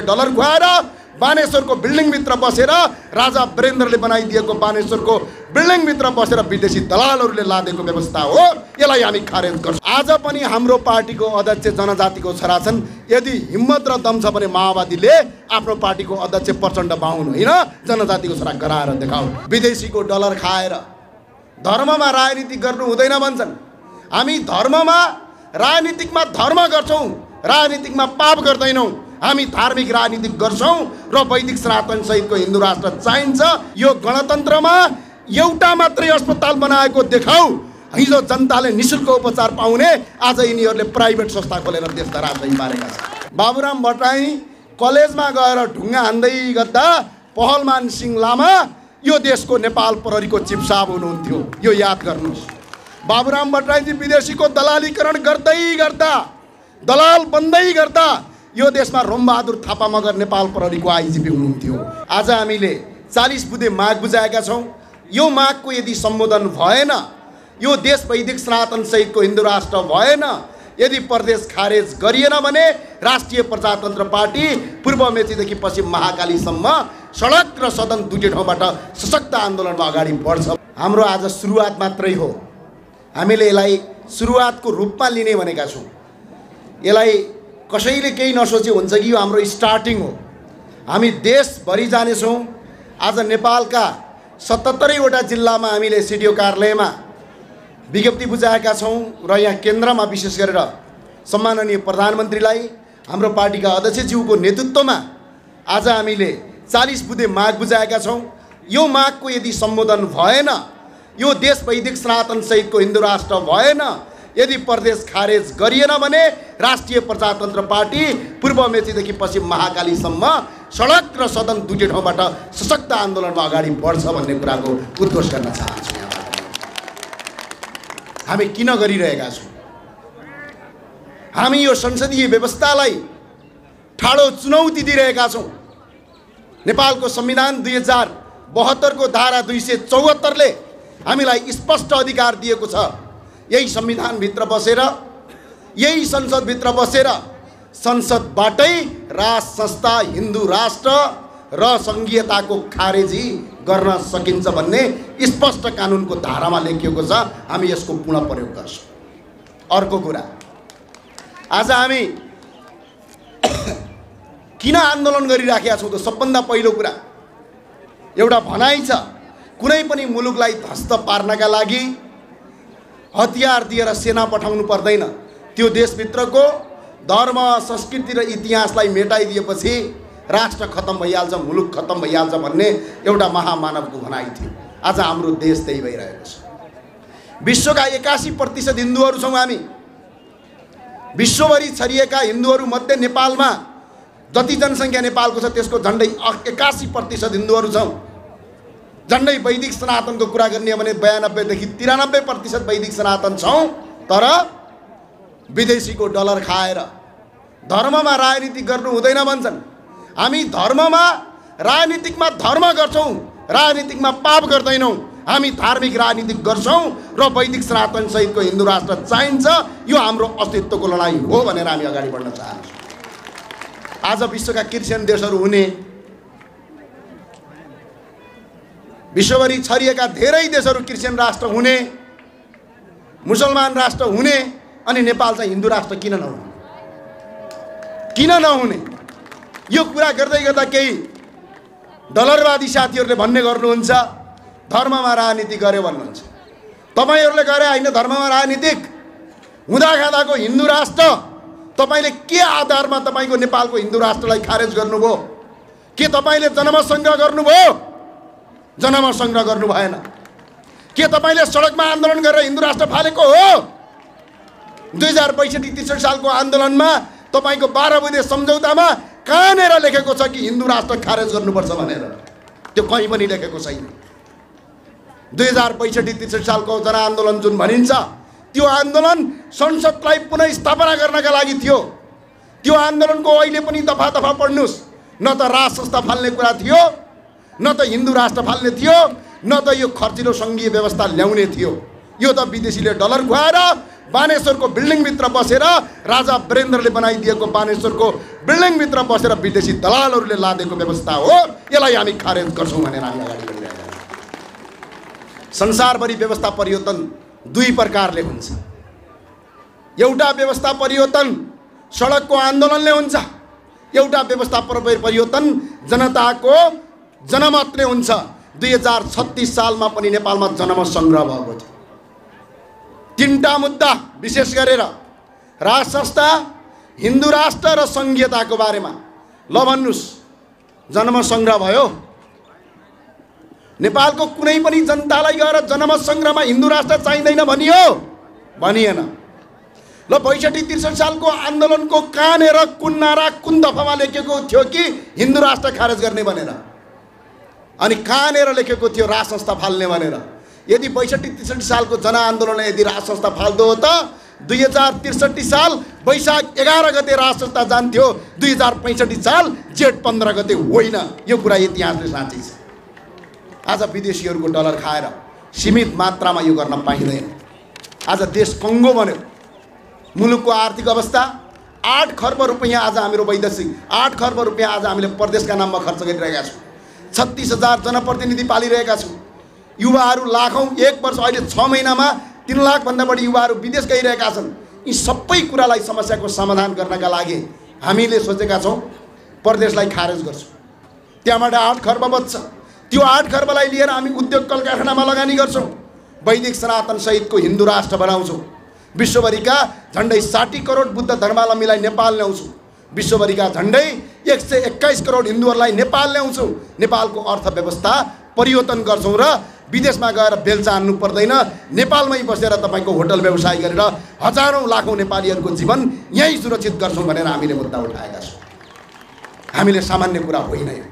Dollar खुवाएर बानेश्वरको बिल्डिङभित्र बसेर राजा वीरेन्द्रले बनाइदिएको बानेश्वरको बिल्डिङभित्र बसेर विदेशी दलालहरूले लादेको व्यवस्था हो। यसलाई हामी खारेज गर्छौँ। आज पनि हाम्रो पार्टीको अध्यक्ष जनजातिको छोरा छन्। यदि हिम्मत र दम छ भने माओवादीले आफ्नो पार्टीको अध्यक्ष प्रचण्ड बाहुन होइन। जनजातिको छोरा गराएर देखाउ विदेशीको डलर खाएर धर्ममा राजनीति गर्नु हुँदैन भन्छन्। हामी धर्ममा राजनीतिकमा धर्म गर्छौँ। राजनीतिकमा पाप गर्दैनौँ। हामी धार्मिक राजनीति गर्छौँ र वैदिक सनातन सहितको हिन्दू राष्ट्र चाहिन्छ यो गणतन्त्रमा एउटा मात्रै अस्पताल बनाएको देखाऊ हिजो जनताले नि शुल्क उपचार पाउने आज यिनीहरूले प्राइभेट संस्था खोलेर देश धराजै पारेका छन्। बाबुराम भट्टराई कलेजमा गएर ढुङ्गा हान्दै गर्दा पहलमान सिंह लामा यो देशको नेपाल प्रहरीको चिफ हुनुहुन्थ्यो। यो याद गर्नुहोस्। बाबुराम भट्टराईजी विदेशीको दलालीकरण गर्दै गर्दा दलाल बन्दै गर्दा यो देशमा रोमबहादुर थापा मगर नेपाल प्रहरीको आइजिपी हुनुहुन्थ्यो। आज हामीले चालिस बुधे माग बुझाएका छौँ। यो मागको यदि सम्बोधन भएन यो देश वैदिक सनातन सहितको हिन्दू राष्ट्र भएन यदि प्रदेश खारेज गरिएन भने राष्ट्रिय प्रजातन्त्र पार्टी पूर्व मेचीदेखि पश्चिम महाकालीसम्म सडक र सदन दुइटै ठाउँबाट सशक्त आन्दोलनमा अगाडि बढ्छ। हाम्रो आज सुरुवात मात्रै हो। हामीले यसलाई सुरुवातको रूपमा लिने भनेका छौँ। यसलाई कसैले केही नसोचे हुन्छ कि यो हाम्रो स्टार्टिङ हो। हामी देशभरि जानेछौँ। आज नेपालका सतहत्तरैवटा जिल्लामा हामीले सिडिओ कार्यालयमा विज्ञप्ति बुझाएका छौँ र यहाँ केन्द्रमा विशेष गरेर सम्माननीय प्रधानमन्त्रीलाई हाम्रो पार्टीका अध्यक्षज्यूको नेतृत्वमा आज हामीले चालिस बुधे माग बुझाएका छौँ। यो मागको यदि सम्बोधन भएन यो देश वैदिक सनातन सहितको हिन्दू राष्ट्र भएन यदि प्रदेश खारेज गरिएन भने राष्ट्रिय प्रजातन्त्र पार्टी पूर्व मेचीदेखि पश्चिम महाकालीसम्म सडक र सदन दुइटै ठाउँबाट सशक्त आन्दोलनमा अगाडि बढ्छ भन्ने कुराको उद्घोष गर्न चाहन्छु हामी किन गरिरहेका छौँ? हामी यो संसदीय व्यवस्थालाई ठाडो चुनौती दिइरहेका छौँ। नेपालको संविधान दुई हजार बहत्तरको धारा दुई सय चौहत्तरले हामीलाई स्पष्ट अधिकार दिएको छ। यही संविधानभित्र बसेर यही संसदभित्र बसेर संसदबाटै राज संस्था हिन्दू राष्ट्र र सङ्घीयताको खारेजी गर्न सकिन्छ भन्ने स्पष्ट कानुनको धारामा लेखिएको छ। हामी यसको पुनः प्रयोग गर्छौँ। अर्को कुरा आज हामी किन आन्दोलन गरिराखेका छौँ त सबभन्दा पहिलो कुरा एउटा भनाइ छ। कुनै पनि मुलुकलाई ध्वस्त पार्नका लागि हतियार दिएर सेना पठाउनु पर्दैन। त्यो देशभित्रको धर्म संस्कृति र इतिहासलाई मेटाइदिएपछि राष्ट्र खत्तम भइहाल्छ मुलुक खत्तम भइहाल्छ भन्ने एउटा महामानवको भनाइ थियो। आज हाम्रो देश त्यही भइरहेको छ। विश्वका एकासी प्रतिशत हिन्दूहरू छौँ हामी। विश्वभरि छरिएका हिन्दूहरू मध्ये नेपालमा जति जनसङ्ख्या नेपालको छ त्यसको झन्डै एकासी प्रतिशत हिन्दूहरू छौँ। झन्डै वैदिक सनातनको कुरा गर्ने हो भने बयानब्बेदेखि तिरानब्बे प्रतिशत वैदिक सनातन छौँ तर विदेशीको डलर खाएर धर्ममा राजनीति गर्नु हुँदैन भन्छन्। हामी धर्ममा राजनीतिकमा धर्म गर्छौँ राजनीतिकमा पाप गर्दैनौँ। हामी धार्मिक राजनीति गर्छौँ र वैदिक सनातन सहितको हिन्दू राष्ट्र चाहिन्छ यो हाम्रो अस्तित्वको लडाइँ हो भनेर हामी अगाडि बढ्न चाहन्छौँ। आज विश्वका क्रिस्चियन देशहरू हुने विश्वभरि छरिएका धेरै देशहरू क्रिस्चियन राष्ट्र हुने मुसलमान राष्ट्र हुने अनि नेपाल चाहिँ हिन्दू राष्ट्र किन नहुने? किन नहुने? यो कुरा गर्दै गर्दा केही डलरवादी साथीहरूले भन्ने गर्नुहुन्छ धर्ममा राजनीति गर्यो भन्नुहुन्छ। तपाईँहरूले गरे होइन धर्ममा राजनीतिक। हुँदाखाँदाको हिन्दू राष्ट्र तपाईँले के आधारमा तपाईँको नेपालको हिन्दू राष्ट्रलाई खारेज गर्नुभयो? के तपाईँले जनमत गर्नुभयो? जनमत सङ्ग्रह गर्नु भएन। के तपाईँले सडकमा आन्दोलन गरेर हिन्दू राष्ट्र फालेको हो? दुई हजार बैसठी त्रिसठी सालको आन्दोलनमा तपाईँको बाह्र बुधे सम्झौतामा कहाँनिर लेखेको छ कि हिन्दू राष्ट्र खारेज गर्नुपर्छ भनेर? त्यो कहीँ पनि लेखेको छैन। दुई हजार बैसठी त्रिसठी सालको जनआन्दोलन जुन भनिन्छ त्यो आन्दोलन संसदलाई पुनः स्थापना गर्नका लागि थियो। त्यो आन्दोलनको अहिले पनि दफा दफा पढ्नुहोस् न त राज संस्था फाल्ने कुरा थियो। न त हिन्दू राष्ट्र फाल्ने थियो न त यो खर्चिलो सङ्घीय व्यवस्था ल्याउने थियो। यो त विदेशीले डलर खुवाएर बानेश्वरको बिल्डिङभित्र बसेर राजा वीरेन्द्रले बनाइदिएको बानेश्वरको बिल्डिङभित्र बसेर विदेशी दलालहरूले लादेको व्यवस्था हो यसलाई हामी खारेज गर्छौँ भनेर हामी अगाडि बढिरहेका छौँ। संसारभरि व्यवस्था परिवर्तन दुई प्रकारले हुन्छ। एउटा व्यवस्था परिवर्तन सडकको आन्दोलनले हुन्छ एउटा व्यवस्था परि- परिवर्तन जनताको जनमतले हुन्छ। दुई हजार छत्तिस सालमा पनि नेपालमा जनमत सङ्ग्रह भएको थियो तिनवटा मुद्दा विशेष गरेर राज संस्था हिन्दू राष्ट्र र सङ्घीयताको बारेमा। ल भन्नुहोस् जनमत सङ्ग्रह भयो? नेपालको कुनै पनि जनतालाई गएर जनमत सङ्ग्रहमा हिन्दू राष्ट्र चाहिँदैन भनियो? भनिएन। ल बैसठी त्रिसठी सालको आन्दोलनको कहाँनिर कुन नारा कुन दफामा लेखेको थियो कि हिन्दू राष्ट्र खारेज गर्ने भनेर? अनि कहाँनिर लेखेको थियो राज संस्था फाल्ने भनेर। यदि बैसठी त्रिसठी सालको जनआन्दोलन यदि राज संस्था फाल्दो हो त दुई हजार त्रिसठी साल वैशाख एघार गते राज संस्था जान्थ्यो दुई हजार पैँसठी साल जेठ पन्ध्र गते होइन। यो कुरा इतिहासले साँच्चै छ। आज विदेशीहरूको डलर खाएर सीमित मात्रामा यो गर्न पाइँदैन। आज देश कङ्गो बन्यो। मुलुकको आर्थिक अवस्था आठ खर्ब रुपियाँ आज हाम्रो वैदेशिक आठ खर्ब रुपियाँ आज हामीले प्रदेशका नाममा खर्च गरिरहेका छौँ। छत्तिस हजार जनप्रतिनिधि पालिरहेका छौँ। युवाहरू लाखौँ एक वर्ष अहिले छ महिनामा तिन लाखभन्दा बढी युवाहरू विदेश गइरहेका छन्। यी सबै कुरालाई समस्याको समाधान गर्नका लागि हामीले सोचेका छौँ प्रदेशलाई खारेज गर्छौँ। त्यहाँबाट आठ खर्ब बच्छ त्यो आठ खर्बलाई लिएर हामी उद्योग कल कारखानामा लगानी गर्छौँ। वैदिक सनातन सहितको हिन्दू राष्ट्र बनाउँछौँ। विश्वभरिका झन्डै साठी करोड बुद्ध धर्मावलम्बीलाई नेपाल ल्याउँछौँ। विश्वभरिका झन्डै एक सय एक्काइस करोड हिन्दूहरूलाई नेपाल ल्याउँछौँ। नेपालको अर्थव्यवस्था परिवर्तन गर्छौँ र विदेशमा गएर बेलचा हान्नु पर्दैन। नेपालमै बसेर तपाईँको होटल व्यवसाय गरेर हजारौँ लाखौँ नेपालीहरूको जीवन यहीँ सुरक्षित गर्छौँ भनेर हामीले मुद्दा उठाएका छौँ। हामीले सामान्य कुरा होइन यो।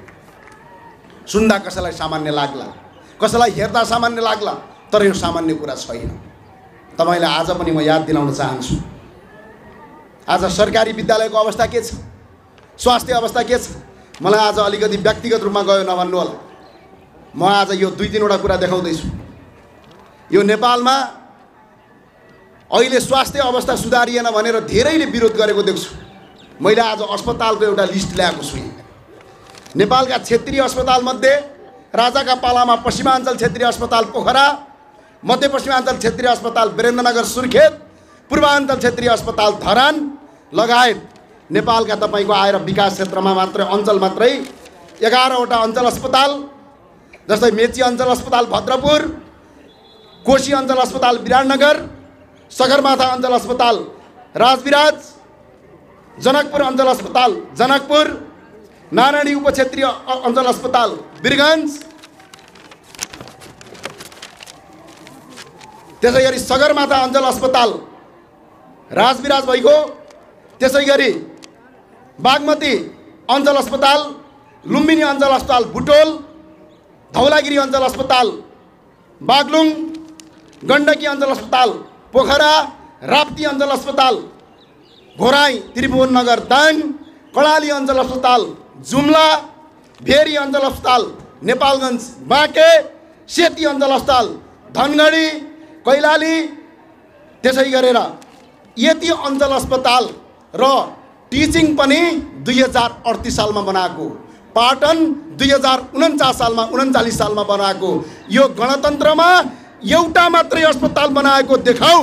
सुन्दा कसैलाई सामान्य लाग्ला? कसैलाई हेर्दा सामान्य लाग्ला? तर यो सामान्य कुरा छैन। तपाईँलाई आज पनि म याद दिलाउन चाहन्छु। आज सरकारी विद्यालयको अवस्था के छ? स्वास्थ्य अवस्था के छ? मलाई आज अलिकति व्यक्तिगत रूपमा गयो नभन्नु होला। म आज यो दुई तिनवटा कुरा देखाउँदैछु। यो नेपालमा अहिले स्वास्थ्य अवस्था सुधारिएन भनेर धेरैले विरोध गरेको देख्छु। मैले आज अस्पतालको एउटा लिस्ट ल्याएको छु। नेपालका क्षेत्रीय अस्पतालमध्ये राजाका पालामा पश्चिमाञ्चल क्षेत्रीय अस्पताल पोखरा मध्यपश्चिमाञ्चल क्षेत्रीय अस्पताल वीरेन्द्रनगर सुर्खेत पूर्वाञ्चल क्षेत्रीय अस्पताल धरान लगायत नेपालका तपाईँको आएर विकास क्षेत्रमा मात्रै अञ्चल मात्रै एघारवटा अञ्चल अस्पताल जस्तै मेची अञ्चल अस्पताल भद्रपुर कोशी अञ्चल अस्पताल विराटनगर सगरमाथा अञ्चल अस्पताल राजविराज जनकपुर अञ्चल अस्पताल जनकपुर नारायणी उपक्षेत्रीय अञ्चल अस्पताल वीरगञ्ज त्यसै गरी सगरमाथा अञ्चल अस्पताल राजविराज भइगयो त्यसै गरी बागमती अञ्चल अस्पताल लुम्बिनी अञ्चल अस्पताल बुटोल धौलागिरी अञ्चल अस्पताल बागलुङ गण्डकी अञ्चल अस्पताल पोखरा राप्ती अञ्चल अस्पताल घोराई त्रिभुवन नगर दाङ कडाली अञ्चल अस्पताल जुम्ला भेरी अञ्चल अस्पताल नेपालगञ्ज बाँके सेती अञ्चल अस्पताल धनगढी कैलाली त्यसै गरेर यति अञ्चल अस्पताल र टिचिङ पनि दुई हजार अडतिस सालमा बनाएको। पाटन दुई हजार उन्चास सालमा उन्चालिस सालमा बनाएको। यो गणतन्त्रमा एउटा मात्रै अस्पताल बनाएको देखाऊ।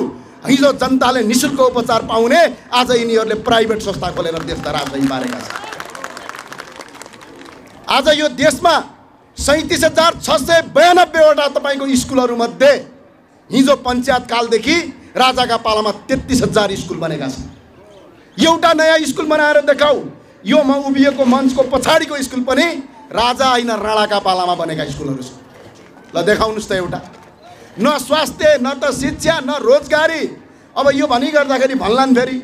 हिजो जनताले नि शुल्क उपचार पाउने आज यिनीहरूले प्राइभेट संस्था खोलेर देशका राजधानी पारेका छन्। आज यो देशमा सैँतिस हजार छ सय बयानब्बेवटा तपाईँको स्कुलहरूमध्ये हिजो पञ्चायत कालदेखि राजाका पालामा तेत्तिस हजार स्कुल बनेका छन्। एउटा नयाँ स्कुल बनाएर देखाऊ। यो म उभिएको मञ्चको पछाडिको स्कुल पनि राजा होइन राणाका पालामा बनेका स्कुलहरू छन्। ल देखाउनुहोस् त एउटा। न स्वास्थ्य न त शिक्षा न रोजगारी। अब यो भनी गर्दाखेरि भन्लान् फेरि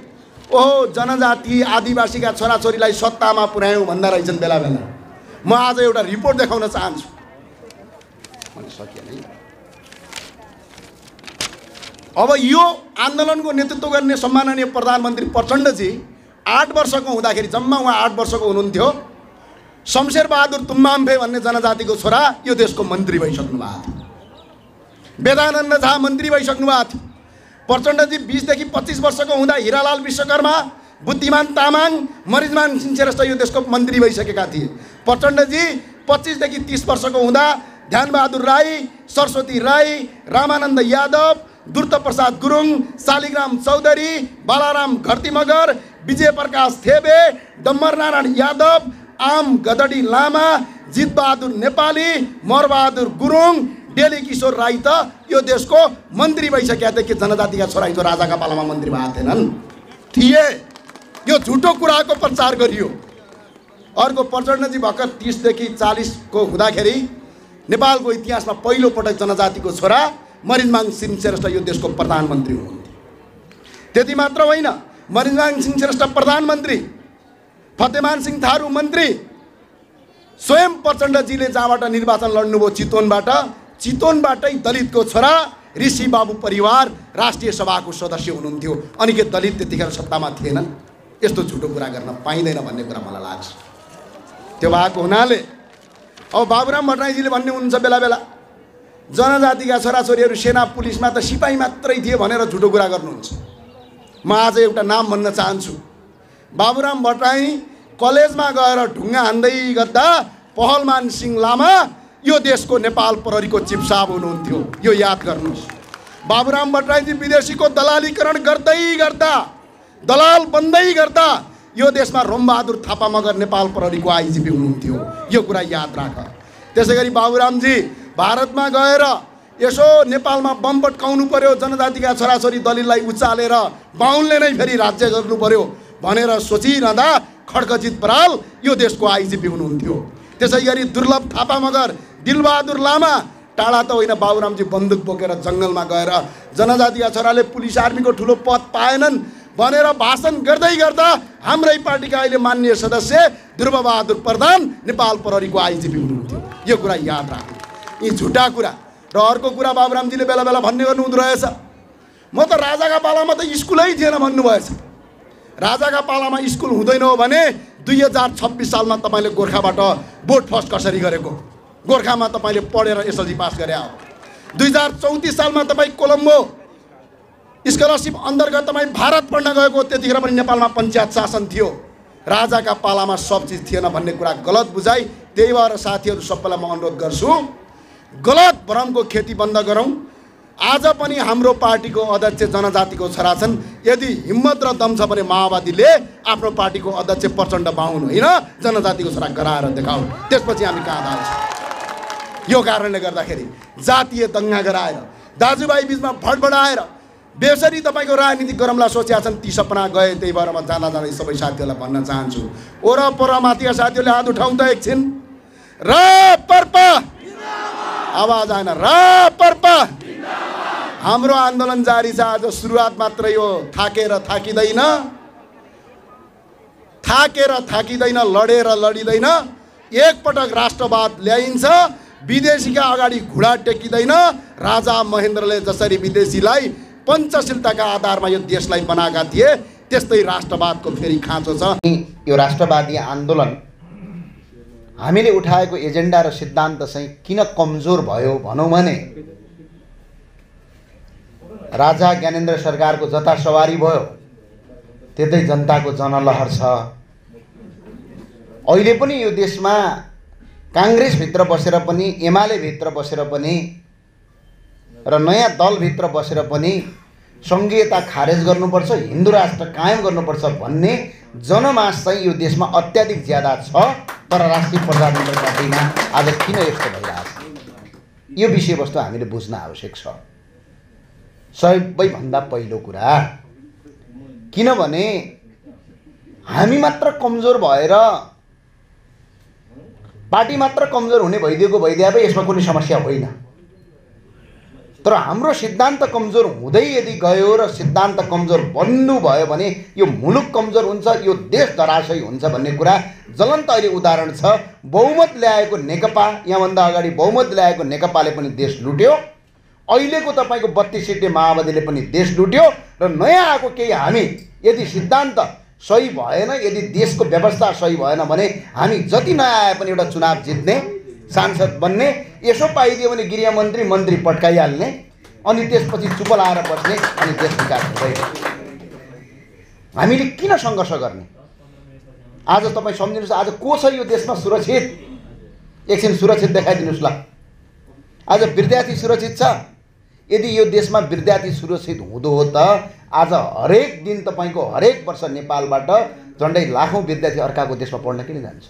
ओहो जनजाति आदिवासीका छोराछोरीलाई सत्तामा पुर्यायौँ भन्दा रहेछन् बेला बेला। म आज एउटा रिपोर्ट देखाउन चाहन्छु। सकिएन। अब यो आन्दोलनको नेतृत्व गर्ने सम्माननीय प्रधानमन्त्री प्रचण्डजी आठ वर्षको हुँदाखेरि जम्मा उहाँ आठ वर्षको हुनुहुन्थ्यो। शमशेर बहादुर तुम्बाम्फे भन्ने जनजातिको छोरा यो देशको मन्त्री भइसक्नु भएको थियो। वेदानन्द झा मन्त्री भइसक्नु भएको थियो। प्रचण्डजी बिसदेखि पच्चिस वर्षको हुँदा हिरालाल विश्वकर्मा बुद्धिमान तामाङ मरिजमान सिंह यो देशको मन्त्री भइसकेका थिए। प्रचण्डजी पच्चिसदेखि तिस वर्षको हुँदा ध्यानबहादुर राई सरस्वती राई रामानन्द यादव दुर्तप्रसाद गुरुङ शालिग्राम चौधरी बालाराम घरती मगर विजय प्रकाश थेबे डम्बरनारायण यादव आम गदडी लामा जितबहादुर नेपाली मरबहादुर गुरुङ डेली किशोर राई त यो देशको मन्त्री भइसकेका थिए कि जनजातिका छोरा हिजो राजाका पालामा मन्त्री भएको थिएनन्। थिए। यो झुटो कुराको प्रचार गरियो। अर्को प्रचण्डजी भर्खर तिसदेखि चालिसको हुँदाखेरि नेपालको इतिहासमा पहिलोपटक जनजातिको छोरा मरिजमाङ सिंह श्रेष्ठ यो देशको प्रधानमन्त्री हुनुहुन्थ्यो त्यति मात्र होइन मरिजमाङ सिंह श्रेष्ठ प्रधानमन्त्री फतेमान सिंह थारू मन्त्री स्वयं प्रचण्डजीले जहाँबाट निर्वाचन लड्नुभयो चितवनबाट चितवनबाटै दलितको छोरा ऋषि बाबु परिवार राष्ट्रिय सभाको सदस्य हुनुहुन्थ्यो अनि के दलित त्यतिखेर सत्तामा थिएनन् यस्तो झुटो कुरा गर्न पाइँदैन भन्ने कुरा मलाई लाग्छ त्यो भएको हुनाले अब बाबुराम भट्टराईजीले भन्ने हुन्छ बेला बेला जनजातिका छोराछोरीहरू सेना पुलिसमा त सिपाही मात्रै थिए भनेर झुटो कुरा गर्नुहुन्छ। म आज एउटा नाम भन्न चाहन्छु। बाबुराम भट्टराई कलेजमा गएर ढुङ्गा हान्दै गर्दा पहलमान सिंह लामा यो देशको नेपाल प्रहरीको चिफ हुनुहुन्थ्यो। यो याद गर्नुहोस्। बाबुराम भट्टराईजी विदेशीको दलालीकरण गर्दै गर्दा दलाल बन्दै गर्दा यो देशमा रोमबहादुर थापा मगर नेपाल प्रहरीको आइजिपी हुनुहुन्थ्यो। यो कुरा याद राख। त्यसै गरी बाबुरामजी भारतमा गएर यसो नेपालमा बम पट्काउनु पर्यो जनजातिका छोराछोरी दलितलाई उचालेर बाहुनले नै फेरि राज्य गर्नु पर्यो भनेर सोचिरहँदा खड्गजित बराल यो देशको आइजिपी हुनुहुन्थ्यो। त्यसै गरी दुर्लभ थापा मगर दिलबहादुर लामा टाढा त होइन बाबुरामजी बन्दुक बोकेर जङ्गलमा गएर जनजातिका छोराले पुलिस आर्मीको ठुलो पद पाएनन् भनेर भाषण गर्दै गर्दा हाम्रै पार्टीका अहिले मान्य सदस्य ध्रुवबहादुर प्रधान नेपाल प्रहरीको आइजिपी हुनुहुन्थ्यो। यो कुरा याद राख्नु। यी झुटा कुरा। र अर्को कुरा बाबुरामजीले बेला बेला भन्ने गर्नुहुँदो रहेछ। म त राजाका पालामा त स्कुलै थिएन भन्नुभएछ। राजाका पालामा स्कुल हुँदैन हो भने दुई हजार छब्बिस सालमा तपाईँले गोर्खाबाट बोर्ड फर्स्ट कसरी गरेको? गोर्खामा तपाईँले पढेर एसएलसी पास गरे हो। दुई हजार चौतिस सालमा तपाईँ कोलम्बो स्कलरसिप अन्तर्गत तपाईँ भारत पढ्न गएको त्यतिखेर पनि नेपालमा पञ्चायत शासन थियो। राजाका पालामा सब चिज थिएन भन्ने कुरा गलत बुझाइ। त्यही भएर साथीहरू सबैलाई म अनुरोध गर्छु गलत भ्रमको खेती बन्द गरौँ। आज पनि हाम्रो पार्टीको अध्यक्ष जनजातिको छोरा छन्। यदि हिम्मत र दम छ भने माओवादीले आफ्नो पार्टीको अध्यक्ष प्रचण्ड बाहुन होइन जनजातिको छोरा गराएर देखाऊ त्यसपछि हामी कहाँ जान्छौँ? यो कारणले गर्दाखेरि जातीय दङ्गा गराएर दाजुभाइ बिचमा भडबडाएर बेसरी तपाईँको राजनीति गरौँला सोचेका छन् ती सपना गए त्यही भएर म जाँदा जाँदै सबै साथीहरूलाई भन्न चाहन्छु। ओर माथिका साथीहरूले हात उठाउँ त एकछिन। र पर्प! आवाज आएन। र पर्प। हाम्रो आन्दोलन जारी छ आज सुरुवात मात्रै हो। थाकेर थाकिँदैन। थाकेर थाकिँदैन लडेर लडिँदैन। एकपटक राष्ट्रवाद ल्याइन्छ विदेशीका अगाडि घुँडा टेकिँदैन। राजा महेन्द्रले जसरी विदेशीलाई पञ्चशीलताका आधारमा यो देशलाई बनाएका थिए त्यस्तै राष्ट्रवादको फेरि खाँचो छ। यो राष्ट्रवादी आन्दोलन हामीले उठाएको एजेन्डा र सिद्धान्त चाहिँ किन कमजोर भयो भनौँ भने राजा ज्ञानेन्द्र सरकारको जता सवारी भयो त्यतै जनताको जनलहर छ। अहिले पनि यो देशमा काङ्ग्रेसभित्र बसेर पनि एमालेभित्र बसेर पनि र नयाँ दलभित्र बसेर पनि सङ्घीयता खारेज गर्नुपर्छ हिन्दू राष्ट्र कायम गर्नुपर्छ भन्ने जनमास चाहिँ यो देशमा अत्याधिक ज्यादा छ तर राष्ट्रिय प्रजातन्त्र पार्टीमा आज किन यस्तो भइरहेको छ यो विषयवस्तु हामीले बुझ्न आवश्यक छ। सबैभन्दा पहिलो कुरा किनभने हामी मात्र कमजोर भएर पार्टी मात्र कमजोर हुने भइदिएको भइदिए यसमा कुनै समस्या होइन। तर हाम्रो सिद्धान्त कमजोर हुँदै यदि गयो र सिद्धान्त कमजोर बन्नु भयो भने यो मुलुक कमजोर हुन्छ यो देश धराशयी हुन्छ भन्ने कुरा ज्वलन्त अहिले उदाहरण छ। बहुमत ल्याएको नेकपा यहाँभन्दा अगाडि बहुमत ल्याएको नेकपाले पनि देश लुट्यो। अहिलेको तपाईँको बत्तिस सिटे माओवादीले पनि देश लुट्यो र नयाँ आएको केही हामी यदि सिद्धान्त सही भएन यदि देशको व्यवस्था सही भएन भने हामी जति नयाँ आए पनि एउटा चुनाव जित्ने सांसद बन्ने यसो पाइदियो भने गृहमन्त्री मन्त्री पट्काइहाल्ने अनि त्यसपछि चुप लाएर बस्ने अनि देश विकास हुँदैन हामीले किन सङ्घर्ष गर्ने? आज तपाईँ सम्झिनुहोस् आज को छ यो देशमा सुरक्षित? एकछिन सुरक्षित देखाइदिनुहोस् ल। आज विद्यार्थी सुरक्षित छ? यदि यो देशमा विद्यार्थी सुरक्षित हुँदो हो त आज हरेक दिन तपाईँको हरेक वर्ष नेपालबाट झन्डै लाखौँ विद्यार्थी अर्काको देशमा पढ्न किन जान्छ?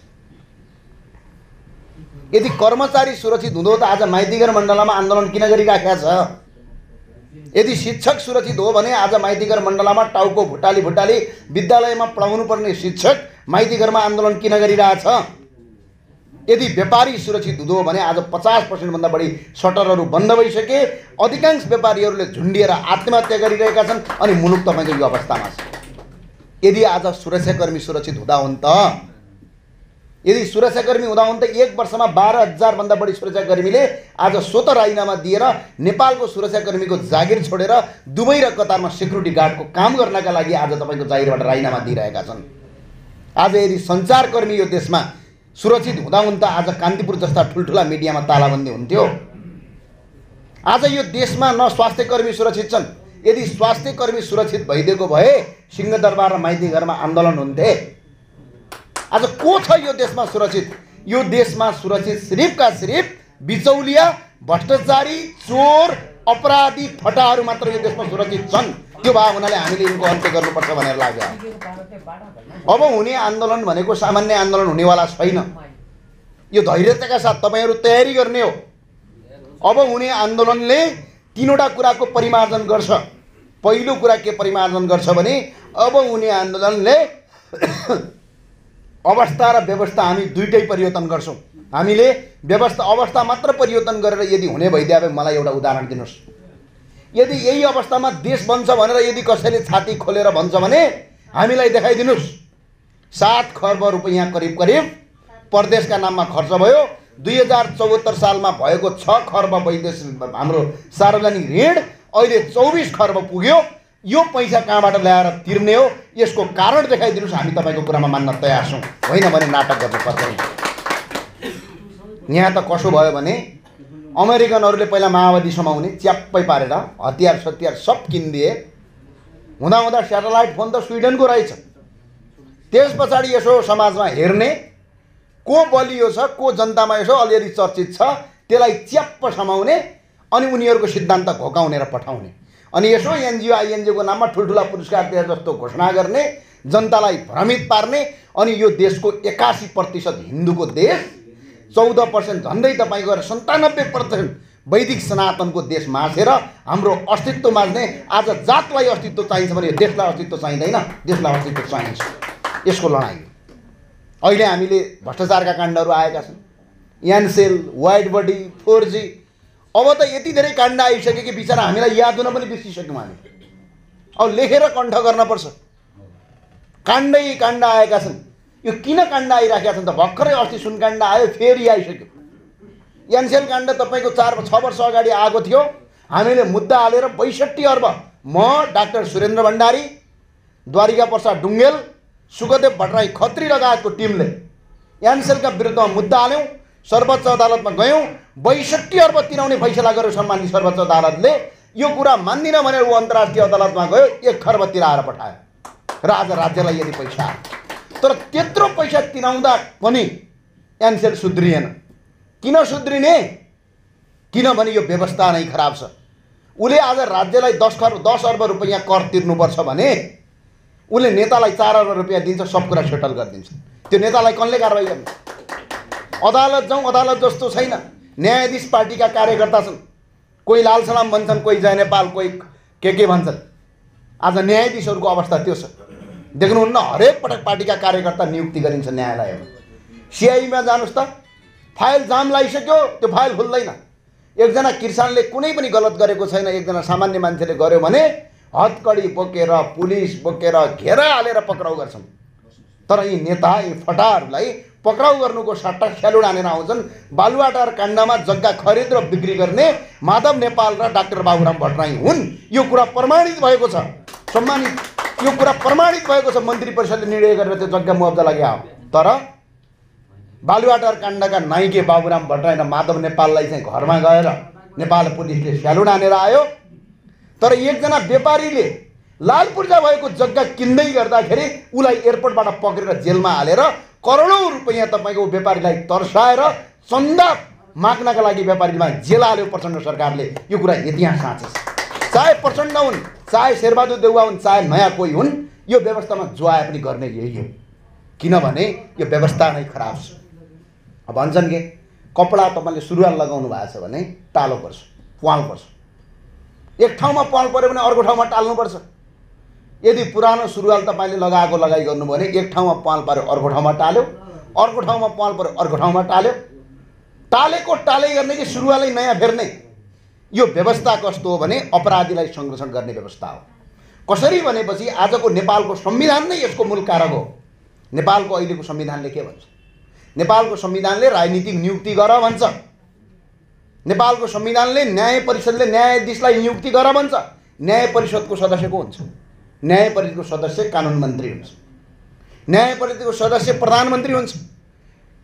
यदि कर्मचारी सुरक्षित हुँदो त आज माइतीघर मण्डलमा आन्दोलन किन गरिराखेका छ? यदि शिक्षक सुरक्षित हो भने आज माइतीघर मण्डलमा टाउको भुटाली भुटाली विद्यालयमा पढाउनु पर्ने शिक्षक माइतीघरमा आन्दोलन किन गरिरहेछ? यदि व्यापारी सुरक्षित हुँदो भने आज पचास पर्सेन्टभन्दा बढी सटरहरू बन्द भइसके अधिकांश व्यापारीहरूले झुन्डिएर आत्महत्या गरिरहेका छन् अनि मुलुक तपाईँको यो अवस्थामा छ। यदि आज सुरक्षाकर्मी सुरक्षित हुँदा हुन् त यदि सुरक्षाकर्मी हुँदा हुन् त एक वर्षमा बाह्र हजारभन्दा बढी सुरक्षाकर्मीले आज स्वत राजीनामा दिएर नेपालको सुरक्षाकर्मीको जागिर छोडेर दुबई र कतारमा सेक्युरिटी गार्डको काम गर्नका लागि आज तपाईँको जागिरबाट राजीनामा दिइरहेका छन्। आज यदि सञ्चारकर्मी यो देशमा सुरक्षित हुँदा हुन् त आज कान्तिपुर जस्ता ठुल्ठुला मिडियामा तालाबन्दी हुन्थ्यो। आज यो देशमा न स्वास्थ्यकर्मी सुरक्षित छन्। यदि स्वास्थ्यकर्मी सुरक्षित भइदिएको भए सिंहदरबार र माइती घरमा आन्दोलन हुन्थे। आज को छ यो देशमा सुरक्षित? यो देशमा सुरक्षित सिर्फका सिर्फ बिचौलिया भ्रष्टाचारी चोर अपराधी फटाहरू मात्र यो देशमा सुरक्षित छन्। त्यो भए हुनाले हामीले यिनको अन्त्य गर्नुपर्छ भनेर लाग्यो। अब हुने आन्दोलन भनेको सामान्य आन्दोलन हुनेवाला छैन। यो धैर्यताका साथ तपाईँहरू तयारी गर्ने हो। अब हुने आन्दोलनले तिनवटा कुराको परिमार्जन गर्छ। पहिलो कुरा के परिमार्जन गर्छ भने अब हुने आन्दोलनले अवस्था र व्यवस्था हामी दुइटै परिवर्तन गर्छौँ। हामीले व्यवस्था अवस्था मात्र परिवर्तन गरेर यदि हुने भइदिए भए मलाई एउटा उदाहरण दिनुहोस्। यदि यही अवस्थामा देश बन्छ भनेर यदि कसैले छाती खोलेर भन्छ भने हामीलाई देखाइदिनुहोस्। सात खर्ब रुपियाँ करिब करिब परदेशका नाममा खर्च भयो। दुई हजार चौहत्तर सालमा भएको छ खर्ब वैदेशिक हाम्रो सार्वजनिक ऋण। अहिले चौबिस खर्ब पुग्यो। यो पैसा कहाँबाट ल्याएर तिर्ने हो? यसको कारण देखाइदिनुहोस् हामी तपाईँको कुरामा मान्न तयार छौँ। होइन भने नाटक गर्नु पर्दैन। यहाँ त कसो भयो भने अमेरिकनहरूले पहिला माओवादी समाउने च्याप्पै पारेर हतियार सतियार सब किनिदिए। हुँदा सेटेलाइट फोन त स्विडेनको रहेछ। त्यस पछाडि यसो समाजमा हेर्ने को बलियो छ को जनतामा यसो अलिअलि चर्चित छ त्यसलाई च्याप्प समाउने अनि उनीहरूको सिद्धान्त घोकाउने र पठाउने। अनि यसो एनजिओ आइएनजिओको नाममा ठुल्ठुला पुरस्कार दिए जस्तो घोषणा गर्ने जनतालाई भ्रमित पार्ने अनि यो देशको एकासी प्रतिशत हिन्दूको देश चौध पर्सेन्ट झन्डै तपाईँको गएर सन्तानब्बे पर्सेन्ट वैदिक सनातनको देश मासेर हाम्रो अस्तित्व माझ्ने आज जातलाई अस्तित्व चाहिन्छ भने देशलाई अस्तित्व चाहिँदैन देशलाई अस्तित्व चाहिन्छ। यसको लडाइँ अहिले हामीले भ्रष्टाचारका काण्डहरू आएका छन्। Ncell white body four G अब त यति धेरै काण्ड आइसक्यो कि बिचरा हामीलाई याद हुन पनि बिर्सिसक्यौँ हामी। अब लेखेर कण्ठ गर्नपर्छ काण्डै काण्ड आएका छन्। यो किन काण्ड आइराखेका छन् त भर्खरै अस्ति सुनकाण्ड आयो फेरि आइसक्यो। यानसेल काण्ड तपाईँको चार छ वर्ष अगाडि आएको थियो। हामीले मुद्दा हालेर बैसठी अर्ब म डाक्टर सुरेन्द्र भण्डारी द्वारिका प्रसाद डुङ्गेल सुखदेव भट्टराई खत्री लगायतको टिमले यानसेलका विरुद्धमा मुद्दा हाल्यौँ। सर्वोच्च अदालतमा गयौँ। बैसठी अर्ब तिराउने फैसला गर्यो सम्मानित सर्वोच्च अदालतले। यो कुरा मान्दिनँ भनेर ऊ अन्तर्राष्ट्रिय अदालतमा गयो एक खर्ब तिराएर पठायो। र आज राज्यलाई यदि पैसा तर त्यत्रो पैसा तिराउँदा पनि एनसेल सुध्रिएन। किन सुध्रिने? किनभने यो व्यवस्था नै खराब छ। उसले आज राज्यलाई दस खर्ब दस अर्ब रुपियाँ कर तिर्नुपर्छ भने उसले नेतालाई चार अर्ब रुपियाँ दिन्छ सब कुरा सेटल गरिदिन्छ। त्यो नेतालाई कसले कारवाही गर्ने? अदालत जाउँ अदालत जस्तो छैन। न्यायाधीश पार्टीका कार्यकर्ता छन्। कोही लाल सलाम भन्छन् कोही जय नेपाल कोही के के भन्छन्। आज न्यायाधीशहरूको अवस्था त्यो छ। देख्नुहुन्न हरेक पटक पार्टीका कार्यकर्ता नियुक्ति गरिन्छ न्यायालयमा। सिआइमा जानुहोस् त। फाइल जाम लगाइसक्यो त्यो फाइल खुल्दैन। एकजना किसानले कुनै पनि गलत गरेको छैन एकजना सामान्य मान्छेले गर्यो भने हतकडी बोकेर पुलिस बोकेर घेरा हालेर पक्राउ गर्छन्। तर यी नेता यी फटाहरूलाई पक्राउ गर्नुको सट्टा खेलुड हानेर आउँछन्। बालुवाटार काण्डमा जग्गा खरिद र बिक्री गर्ने माधव नेपाल र डाक्टर बाबुराम भट्टराई हुन्। यो कुरा प्रमाणित भएको छ। सम्मानित यो कुरा प्रमाणित भएको छ। मन्त्री परिषदले निर्णय गरेर त्यो जग्गा मुआब्जा लाग्यो तर बालुवाटार काण्डका नाइके बाबुराम भट्टराई र माधव नेपाललाई चाहिँ घरमा गएर नेपाल पुलिसले स्यालुड हानेर आयो। तर एकजना व्यापारीले लाल पूर्जा भएको जग्गा किन्दै गर्दाखेरि उसलाई एयरपोर्टबाट पक्रेर जेलमा हालेर करोडौँ रुपियाँ तपाईँको व्यापारीलाई तर्साएर चन्दा माग्नका लागि व्यापारीमा जेल हाल्यो प्रचण्ड सरकारले। यो कुरा इतिहास साँचेछ चाहे प्रचण्ड हुन् चाहे शेरबहादुर देउवा हुन् चाहे नयाँ कोही हुन् यो व्यवस्थामा जो पनि गर्ने यही हो। किनभने यो व्यवस्था नै खराब छ। भन्छन् कि कपडा तपाईँले सुरुवाल लगाउनु भएको छ भने टालो पर्छ पाल पर्छ। एक ठाउँमा पाल पऱ्यो भने अर्को ठाउँमा टाल्नुपर्छ। यदि पुरानो सुरुवाल तपाईँले लगाएको लगाइ गर्नुभयो भने एक ठाउँमा पाल पाऱ्यो अर्को ठाउँमा टाल्यो। अर्को ठाउँमा पाल पऱ्यो अर्को ठाउँमा टाल्यो। टालेको टालै गर्ने कि सुरुवालै नयाँ फेर्ने? यो व्यवस्था कस्तो हो भने अपराधीलाई संरक्षण गर्ने व्यवस्था हो। कसरी भनेपछि आजको नेपालको संविधान नै यसको मूल कारक हो। नेपालको अहिलेको संविधानले के भन्छ? नेपालको संविधानले राजनीतिक नियुक्ति गर भन्छ। नेपालको संविधानले न्याय परिषदले न्यायाधीशलाई नियुक्ति गर भन्छ। न्याय परिषदको सदस्य को हुन्छ? न्याय परिषदको सदस्य कानुन मन्त्री हुन्छ न्याय परिषदको सदस्य प्रधानमन्त्री हुन्छ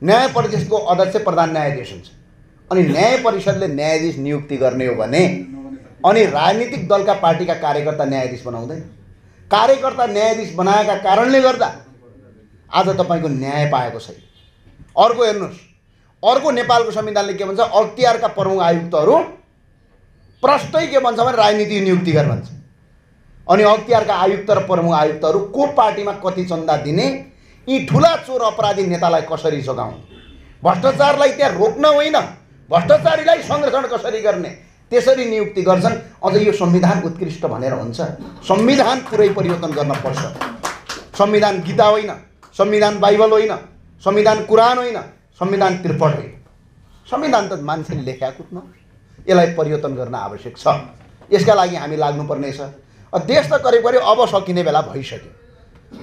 न्याय परिषदको अध्यक्ष प्रधान न्यायाधीश हुन्छ अनि न्याय परिषदले न्यायाधीश नियुक्ति गर्ने हो भने अनि राजनीतिक दलका पार्टीका कार्यकर्ता न्यायाधीश बनाउँदैन। कार्यकर्ता न्यायाधीश बनाएका कारणले गर्दा आज तपाईँको न्याय पाएको छैन। अर्को हेर्नुहोस्। अर्को नेपालको संविधानले के भन्छ? अख्तियारका प्रमुख आयुक्तहरू प्रष्टै के भन्छ भने राजनीतिक नियुक्ति गर भन्छ अनि अख्तियारका आयुक्त र प्रमुख आयुक्तहरू को पार्टीमा कति चन्दा दिने यी ठुला चोर अपराधी नेतालाई कसरी जोगाउने? भ्रष्टाचारलाई त्यहाँ रोक्न होइन। भ्रष्टाचारीलाई संरक्षण कसरी गर्ने? त्यसरी नियुक्ति गर्छन्। अझ यो संविधान उत्कृष्ट भनेर हुन्छ। संविधान पुरै परिवर्तन गर्न पर्छ। संविधान गीता होइन संविधान बाइबल होइन संविधान कुरान होइन संविधान त्रिपट होइन। संविधान त मान्छेले लेखाएको न यसलाई परिवर्तन गर्न आवश्यक छ। यसका लागि हामी लाग्नुपर्ने छ अब देश त करिब करिब अब सकिने बेला भइसक्यो।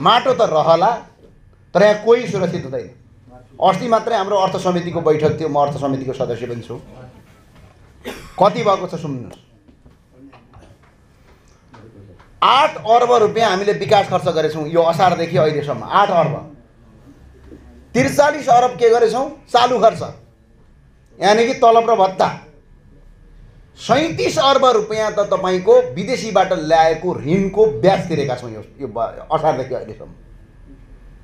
माटो त रहला तर यहाँ कोही सुरक्षित हुँदैन। अस्ति मात्रै हाम्रो अर्थ समितिको बैठक थियो म अर्थ समितिको सदस्य पनि छु। कति भएको छ सुन्नुहोस्। आठ अर्ब रुपियाँ हामीले विकास खर्च गरेछौँ यो असारदेखि अहिलेसम्म। आठ अर्ब। त्रिचालिस अरब के गरेछौँ? चालु खर्च। यानि कि तलब र भत्ता। सैँतिस अर्ब रुपियाँ त तपाईँको विदेशीबाट ल्याएको ऋणको ब्याज तिरेका छौँ यो यो असारदेखि अहिलेसम्म।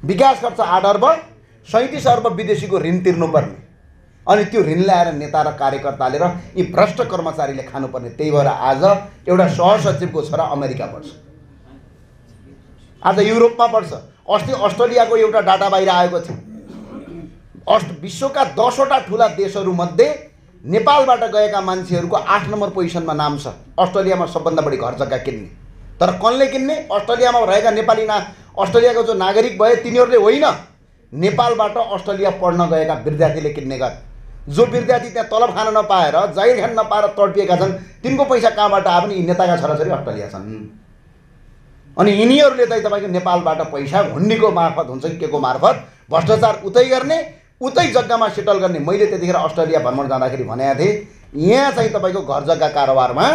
विकास खर्च आठ अर्ब सैँतिस अर्ब विदेशीको ऋण तिर्नुपर्ने। अनि त्यो ऋण ल्याएर नेता र कार्यकर्ताले र यी भ्रष्ट कर्मचारीले खानुपर्ने। त्यही भएर आज एउटा सहसचिवको छोरा अमेरिका पढ्छ आज युरोपमा पढ्छ अस्ति अस्ट्रेलियाको एउटा डाटा बाहिर आएको थियो। अस्ट विश्वका दसवटा ठुला देशहरूमध्ये नेपालबाट गएका मान्छेहरूको आठ नम्बर पोजिसनमा नाम छ। अस्ट्रेलियामा सबभन्दा बढी घर जग्गा किन्ने। तर कसले किन्ने? अस्ट्रेलियामा रहेका नेपाली ना अस्ट्रेलियाको जो नागरिक भए तिनीहरूले होइन। नेपालबाट अस्ट्रेलिया पढ्न गएका विद्यार्थीले किन्ने गर जो विद्यार्थी त्यहाँ तलब खान नपाएर जागिर खान नपाएर तडपिएका छन् तिनको पैसा कहाँबाट आयो भने यी नेताका छोराछोरी अस्ट्रेलिया छन्। अनि यिनीहरूले चाहिँ तपाईँको नेपालबाट पैसा हुन्डीको मार्फत हुन्छ कि के को मार्फत? भ्रष्टाचार उतै गर्ने उतै जग्गामा सेटल गर्ने। मैले त्यतिखेर अस्ट्रेलिया भ्रमण जाँदाखेरि भनेको थिएँ यहाँ चाहिँ तपाईँको घर जग्गा कारोबारमा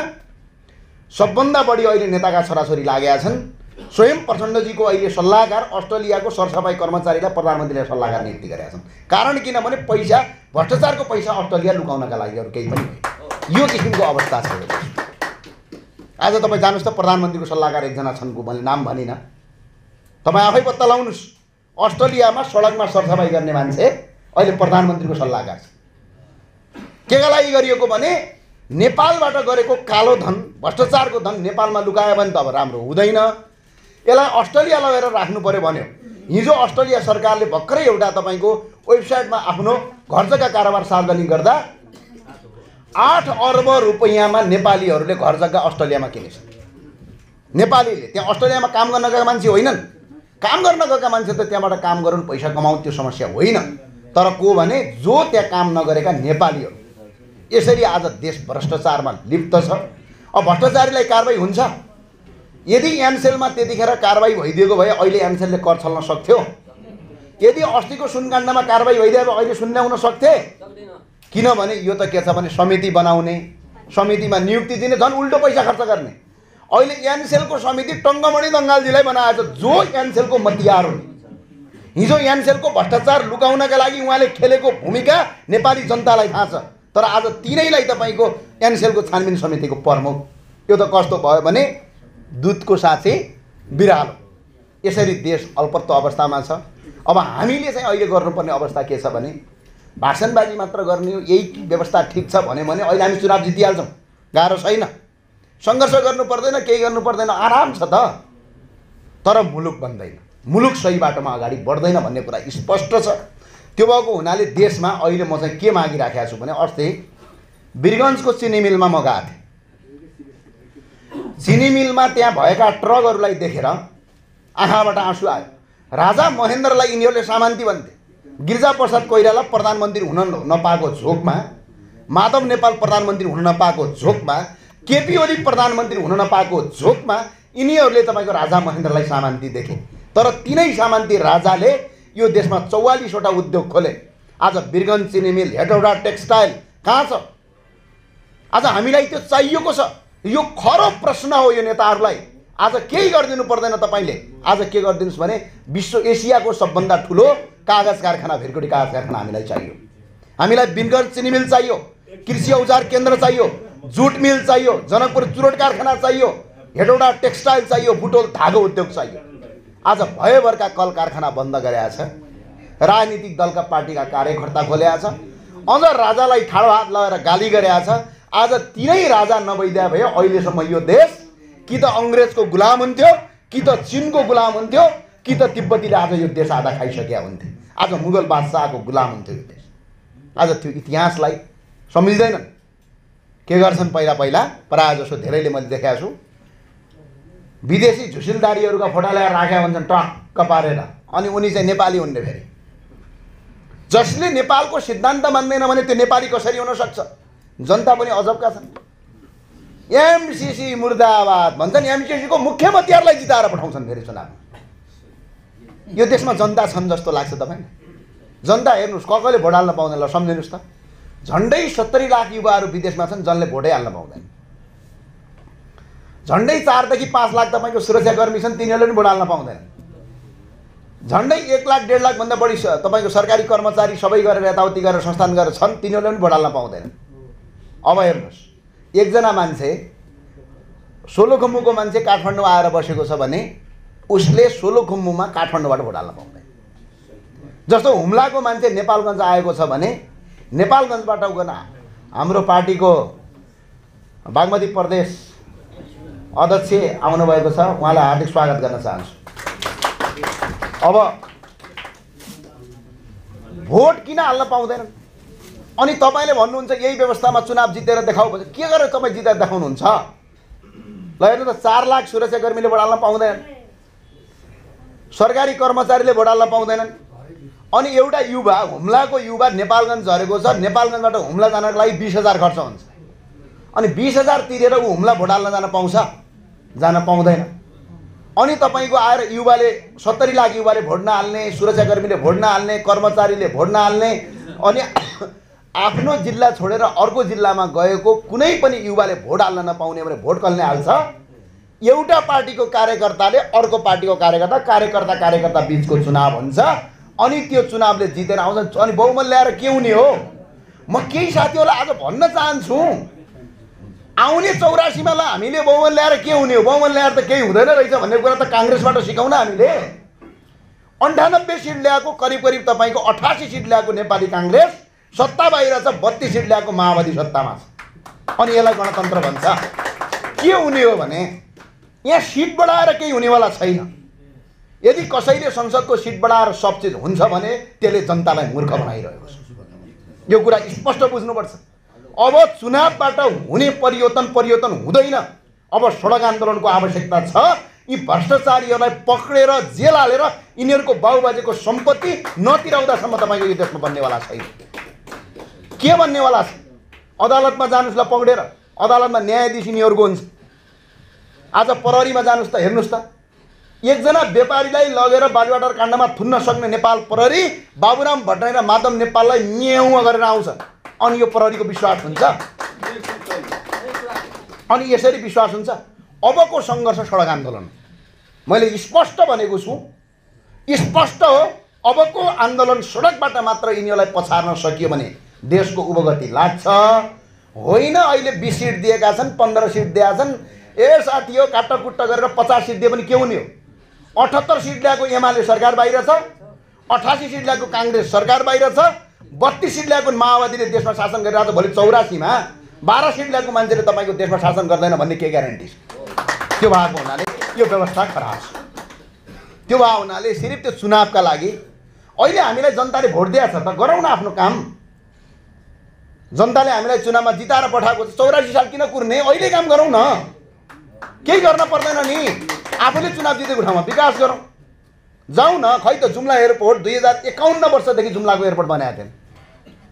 सबभन्दा बढी अहिले नेताका छोराछोरी लागेका छन्। स्वयं प्रचण्डजीको अहिले सल्लाहकार अस्ट्रेलियाको सरसफाइ कर्मचारीलाई प्रधानमन्त्रीले सल्लाहकार नियुक्ति गरेका छन्। कारण किनभने पैसा भ्रष्टाचारको पैसा अस्ट्रेलिया लुकाउनका लागि अरू केही पनि। यो किसिमको अवस्था छ। आज तपाईँ जानुहोस् त प्रधानमन्त्रीको सल्लाहकार एकजना छन् को मैले नाम भनिनँ। तपाईँ आफै पत्ता लगाउनुहोस् अस्ट्रेलियामा सडकमा सरसफाइ गर्ने मान्छे अहिले प्रधानमन्त्रीको सल्लाहकार छ केका लागि गरिएको भने नेपालबाट गरेको कालो धन भ्रष्टाचारको धन नेपालमा लुकायो भने त अब राम्रो हुँदैन। यसलाई अस्ट्रेलिया लगेर राख्नु पऱ्यो भन्यो। हिजो अस्ट्रेलिया सरकारले भर्खरै एउटा तपाईँको वेबसाइटमा आफ्नो घर जग्गा कारोबार सार्वजनिक गर्दा आठ अर्ब रुपियाँमा नेपालीहरूले घर जग्गा अस्ट्रेलियामा किनेछ नेपालीले त्यहाँ अस्ट्रेलियामा काम गर्न गएका मान्छे होइनन्। काम गर्न गएका मान्छे त त्यहाँबाट काम गरून् पैसा कमाउन् त्यो समस्या होइन। तर को भने जो त्यहाँ काम नगरेका नेपालीहरू। यसरी आज देश भ्रष्टाचारमा लिप्त छ। अब भ्रष्टाचारीलाई कारवाही हुन्छ। यदि एनसेलमा त्यतिखेर कारवाही भइदिएको भए अहिले एनसेलले कर छल्न सक्थ्यो। यदि अस्तिको सुनकाण्डमा कारवाही भइदियो भए अहिले सुन्याउन सक्थे। किनभने यो त के छ भने समिति बनाउने समितिमा नियुक्ति दिने झन् उल्टो पैसा खर्च गर्ने। अहिले एनसेलको समिति टङ्गमणि दङ्गालजीलाई बनाएको छ जो एनसेलको मतियार हुन्। हिजो एनसेलको भ्रष्टाचार लुकाउनका लागि उहाँले खेलेको भूमिका नेपाली जनतालाई थाहा छ। तर आज तिनैलाई तपाईँको एनसेलको छानबिन समितिको प्रमुख। यो त कस्तो भयो भने दुधको साँचे बिरालो। यसरी देश अल्पत्व अवस्थामा छ। अब हामीले चाहिँ अहिले गर्नुपर्ने अवस्था के छ भने भाषणबाजी मात्र गर्ने यही व्यवस्था ठिक छ भन्यो भने अहिले हामी चुनाव जितिहाल्छौँ। गाह्रो छैन। सङ्घर्ष गर्नु पर्दैन केही गर्नु पर्दैन आराम छ त। तर मुलुक बन्दैन। मुलुक सही बाटोमा अगाडि बढ्दैन भन्ने कुरा स्पष्ट छ। त्यो भएको हुनाले देशमा अहिले म चाहिँ के मागिराखेको छु भने अस्ति वीरगन्जको चिनी मिलमा म गएको थिएँ। चिनी मिलमा त्यहाँ भएका ट्रकहरूलाई देखेर आँखाबाट आँसु आयो। राजा महेन्द्रलाई यिनीहरूले सामान्ती भन्थे। गिरिजा प्रसाद कोइराला प्रधानमन्त्री हुन नपाएको झोकमा माधव नेपाल प्रधानमन्त्री हुन नपाएको झोकमा केपी ओली प्रधानमन्त्री हुन नपाएको झोकमा यिनीहरूले तपाईँको राजा महेन्द्रलाई सामान्ती देखे। तर तिनै सामान्ती राजाले यो देशमा चौवालिसवटा उद्योग खोले। आज वीरगन्ज चिनी मिल हेटौडा टेक्सटाइल कहाँ छ? आज हामीलाई त्यो चाहिएको छ। यो खरो प्रश्न हो यो नेताहरूलाई। आज केही गरिदिनु पर्दैन तपाईँले। आज के गरिदिनुहोस् भने विश्व एसियाको सबभन्दा ठुलो कागज कारखाना भेरकोटी कागज कारखाना हामीलाई चाहियो। हामीलाई बिनगढ चिनी मिल चाहियो कृषि औजार केन्द्र चाहियो जुट मिल चाहियो जनकपुर चुरोट कारखाना चाहियो हेटौडा टेक्सटाइल चाहियो बुटोल धागो उद्योग चाहियो। आज भयभरका कल कारखाना बन्द गरेका छ। राजनीतिक दलका पार्टीका कार्यकर्ता खोलेका छ। अझ राजालाई ठाडो हात लगाएर गाली गरेका छ। आज तिनै राजा नभइदिया भए अहिलेसम्म यो देश कि त अङ्ग्रेजको गुलाम हुन्थ्यो कि त चिनको गुलाम हुन्थ्यो कि त तिब्बतीले आज यो देश आधा खाइसकेका हुन्थे। आज मुगल बादशाहको गुलाम हुन्थ्यो यो देश। आज त्यो इतिहासलाई सम्झिँदैनन्। के गर्छन् पहिला पहिला? प्रायः जसो धेरैले मैले देखाएको छु। विदेशी झुसिलदारीहरूका फोटा ल्याएर राखेका हुन्छन् टक्क पारेर अनि उनी चाहिँ नेपाली हुन्ने फेरि। जसले नेपालको सिद्धान्त मान्दैन भने त्यो नेपाली कसरी हुन सक्छ? जनता पनि अजबका छन्। एमसिसी मुर्दाबाद भन्छन् एमसिसीको मुख्यमन्त्रीहरूलाई जिताएर पठाउँछन् फेरि चुनाव। यो देशमा जनता छन् जस्तो लाग्छ तपाईँलाई जनता हेर्नुहोस् कसले भोट हाल्न पाउँदैन ल सम्झिनुहोस् त। झन्डै सत्तरी लाख युवाहरू विदेशमा छन् जसले भोटै हाल्न पाउँदैन। झन्डै चारदेखि पाँच लाख तपाईँको सुरक्षाकर्मी छन् तिनीहरूले पनि हाल्न पाउँदैन। झन्डै एक लाख डेढ लाखभन्दा बढी तपाईँको सरकारी कर्मचारी सबै गरेर यताउति गरेर संस्थान गरेर छन् तिनीहरूले पनि भोट हाल्न पाउँदैन। अब हेर्नुहोस् एकजना मान्छे सोलुखुम्बुको मान्छे काठमाडौँ आएर बसेको छ भने उसले सोलुखुम्बुमा काठमाडौँबाट भोट हाल्न पाउँदैन। जस्तो हुम्लाको मान्छे नेपालगञ्ज आएको छ भने नेपालगञ्जबाट गएर हाम्रो पार्टीको बागमती प्रदेश अध्यक्ष आउनुभएको छ उहाँलाई हार्दिक स्वागत गर्न चाहन्छु। अब भोट किन हाल्न पाउँदैनन्? अनि तपाईँले भन्नुहुन्छ यही व्यवस्थामा चुनाव जितेर देखाऊ के गरेर तपाईँ जितेर देखाउनुहुन्छ? ल हेर्नु त चार लाख सुरक्षाकर्मीले भोट हाल्न पाउँदैन सरकारी कर्मचारीले भोट हाल्न पाउँदैनन्। अनि एउटा युवा हुम्लाको युवा नेपालगञ्ज झरेको छ। नेपालगञ्जबाट हुम्ला जानको लागि बिस हजार खर्च हुन्छ। अनि बिस हजार तिरेर ऊ हुम्ला भोट हाल्न जान पाउँछ। जान पाउँदैन। अनि तपाईँको आएर युवाले सत्तरी लाख युवाले भोट नहाल्ने सुरक्षाकर्मीले भोट नहाल्ने कर्मचारीले भोट नहाल्ने अनि आफ्नो जिल्ला छोडेर अर्को जिल्लामा गएको कुनै पनि युवाले भोट हाल्न नपाउने भने भोट कसले हाल्छ एउटा पार्टीको कार्यकर्ताले अर्को पार्टीको कार्यकर्ता कार्यकर्ता कार्यकर्ता बिचको चुनाव हुन्छ। अनि त्यो चुनावले जितेर आउँछ। अनि बहुमत ल्याएर के हुने हो? म केही साथीहरूलाई आज भन्न चाहन्छु। आउने चौरासीमा ल हामीले बहुमत ल्याएर के हुने हो? बहुमत ल्याएर त केही हुँदैन रहेछ भन्ने कुरा त काङ्ग्रेसबाट सिकाउन हामीले। अन्ठानब्बे सिट ल्याएको करिब करिब तपाईँको अठासी सिट ल्याएको नेपाली काङ्ग्रेस सत्ता बाहिर छ बत्तिस सिट ल्याएको माओवादी सत्तामा छ। अनि यसलाई गणतन्त्र भन्छ। के हुने हो भने यहाँ सिट बढाएर केही हुनेवाला छैन। यदि कसैले संसदको सिट बढाएर सब चिज हुन्छ भने त्यसले जनतालाई मूर्ख बनाइरहेको छ। यो कुरा स्पष्ट बुझ्नुपर्छ। अब चुनावबाट हुने परिवर्तन परिवर्तन हुँदैन। अब सडक आन्दोलनको आवश्यकता छ। यी भ्रष्टाचारीहरूलाई पक्रेर जेल हालेर यिनीहरूको बाबुबाजेको सम्पत्ति नतिराउँदासम्म तपाईँको यो देशमा बन्नेवाला छैन। के बन्नेवाला छ? अदालतमा जानुहोस् ल पक्रेर। अदालतमा न्यायाधीश यिनीहरूको हुन्छ। आज प्रहरीमा जानुहोस् त हेर्नुहोस् त। एकजना व्यापारीलाई लगेर बालुवाटार काण्डमा थुन्न सक्ने नेपाल प्रहरी बाबुराम भट्टराई र माधव नेपाललाई न्याउ गरेर आउँछ। अनि यो प्रहरीको विश्वास हुन्छ? अनि यसरी विश्वास हुन्छ? अबको सङ्घर्ष सडक आन्दोलन। मैले स्पष्ट भनेको छु स्पष्ट हो अबको आन्दोलन सडकबाट मात्र यिनीहरूलाई पछार्न सकियो भने देशको उपगति लाग्छ। होइन अहिले बिस सिट दिएका छन् पन्ध्र सिट दिएका छन् ए साथी हो काट्टकुट्ट गरेर पचास सिट दिए पनि के हुने हो? अठहत्तर सिट ल्याएको एमाले सरकार बाहिर छ अठासी सिट ल्याएको काङ्ग्रेस सरकार बाहिर छ बत्तिस सिट ल्याएको माओवादीले देशमा शासन गरिरहेको छ भोलि चौरासीमा बाह्र सिट ल्याएको मान्छेले तपाईँको देशमा शासन गर्दैन भन्ने के ग्यारेन्टी त्यो भएको हुनाले यो व्यवस्था खराब छ। त्यो भएको हुनाले सिर्फ त्यो चुनावका लागि अहिले हामीलाई जनताले भोट दिएको छ त गरौँ न आफ्नो काम। जनताले हामीलाई चुनावमा जिताएर पठाएको छ। चौरासी साल किन कुर्ने? अहिले काम गरौँ न। केही गर्न पर्दैन नि। आफूले चुनाव जितेको ठाउँमा विकास गरौँ। जाउँ न। खै त जुम्ला एयरपोर्ट दुई हजार एकाउन्न वर्षदेखि जुम्लाको एयरपोर्ट बनाएको थिएन।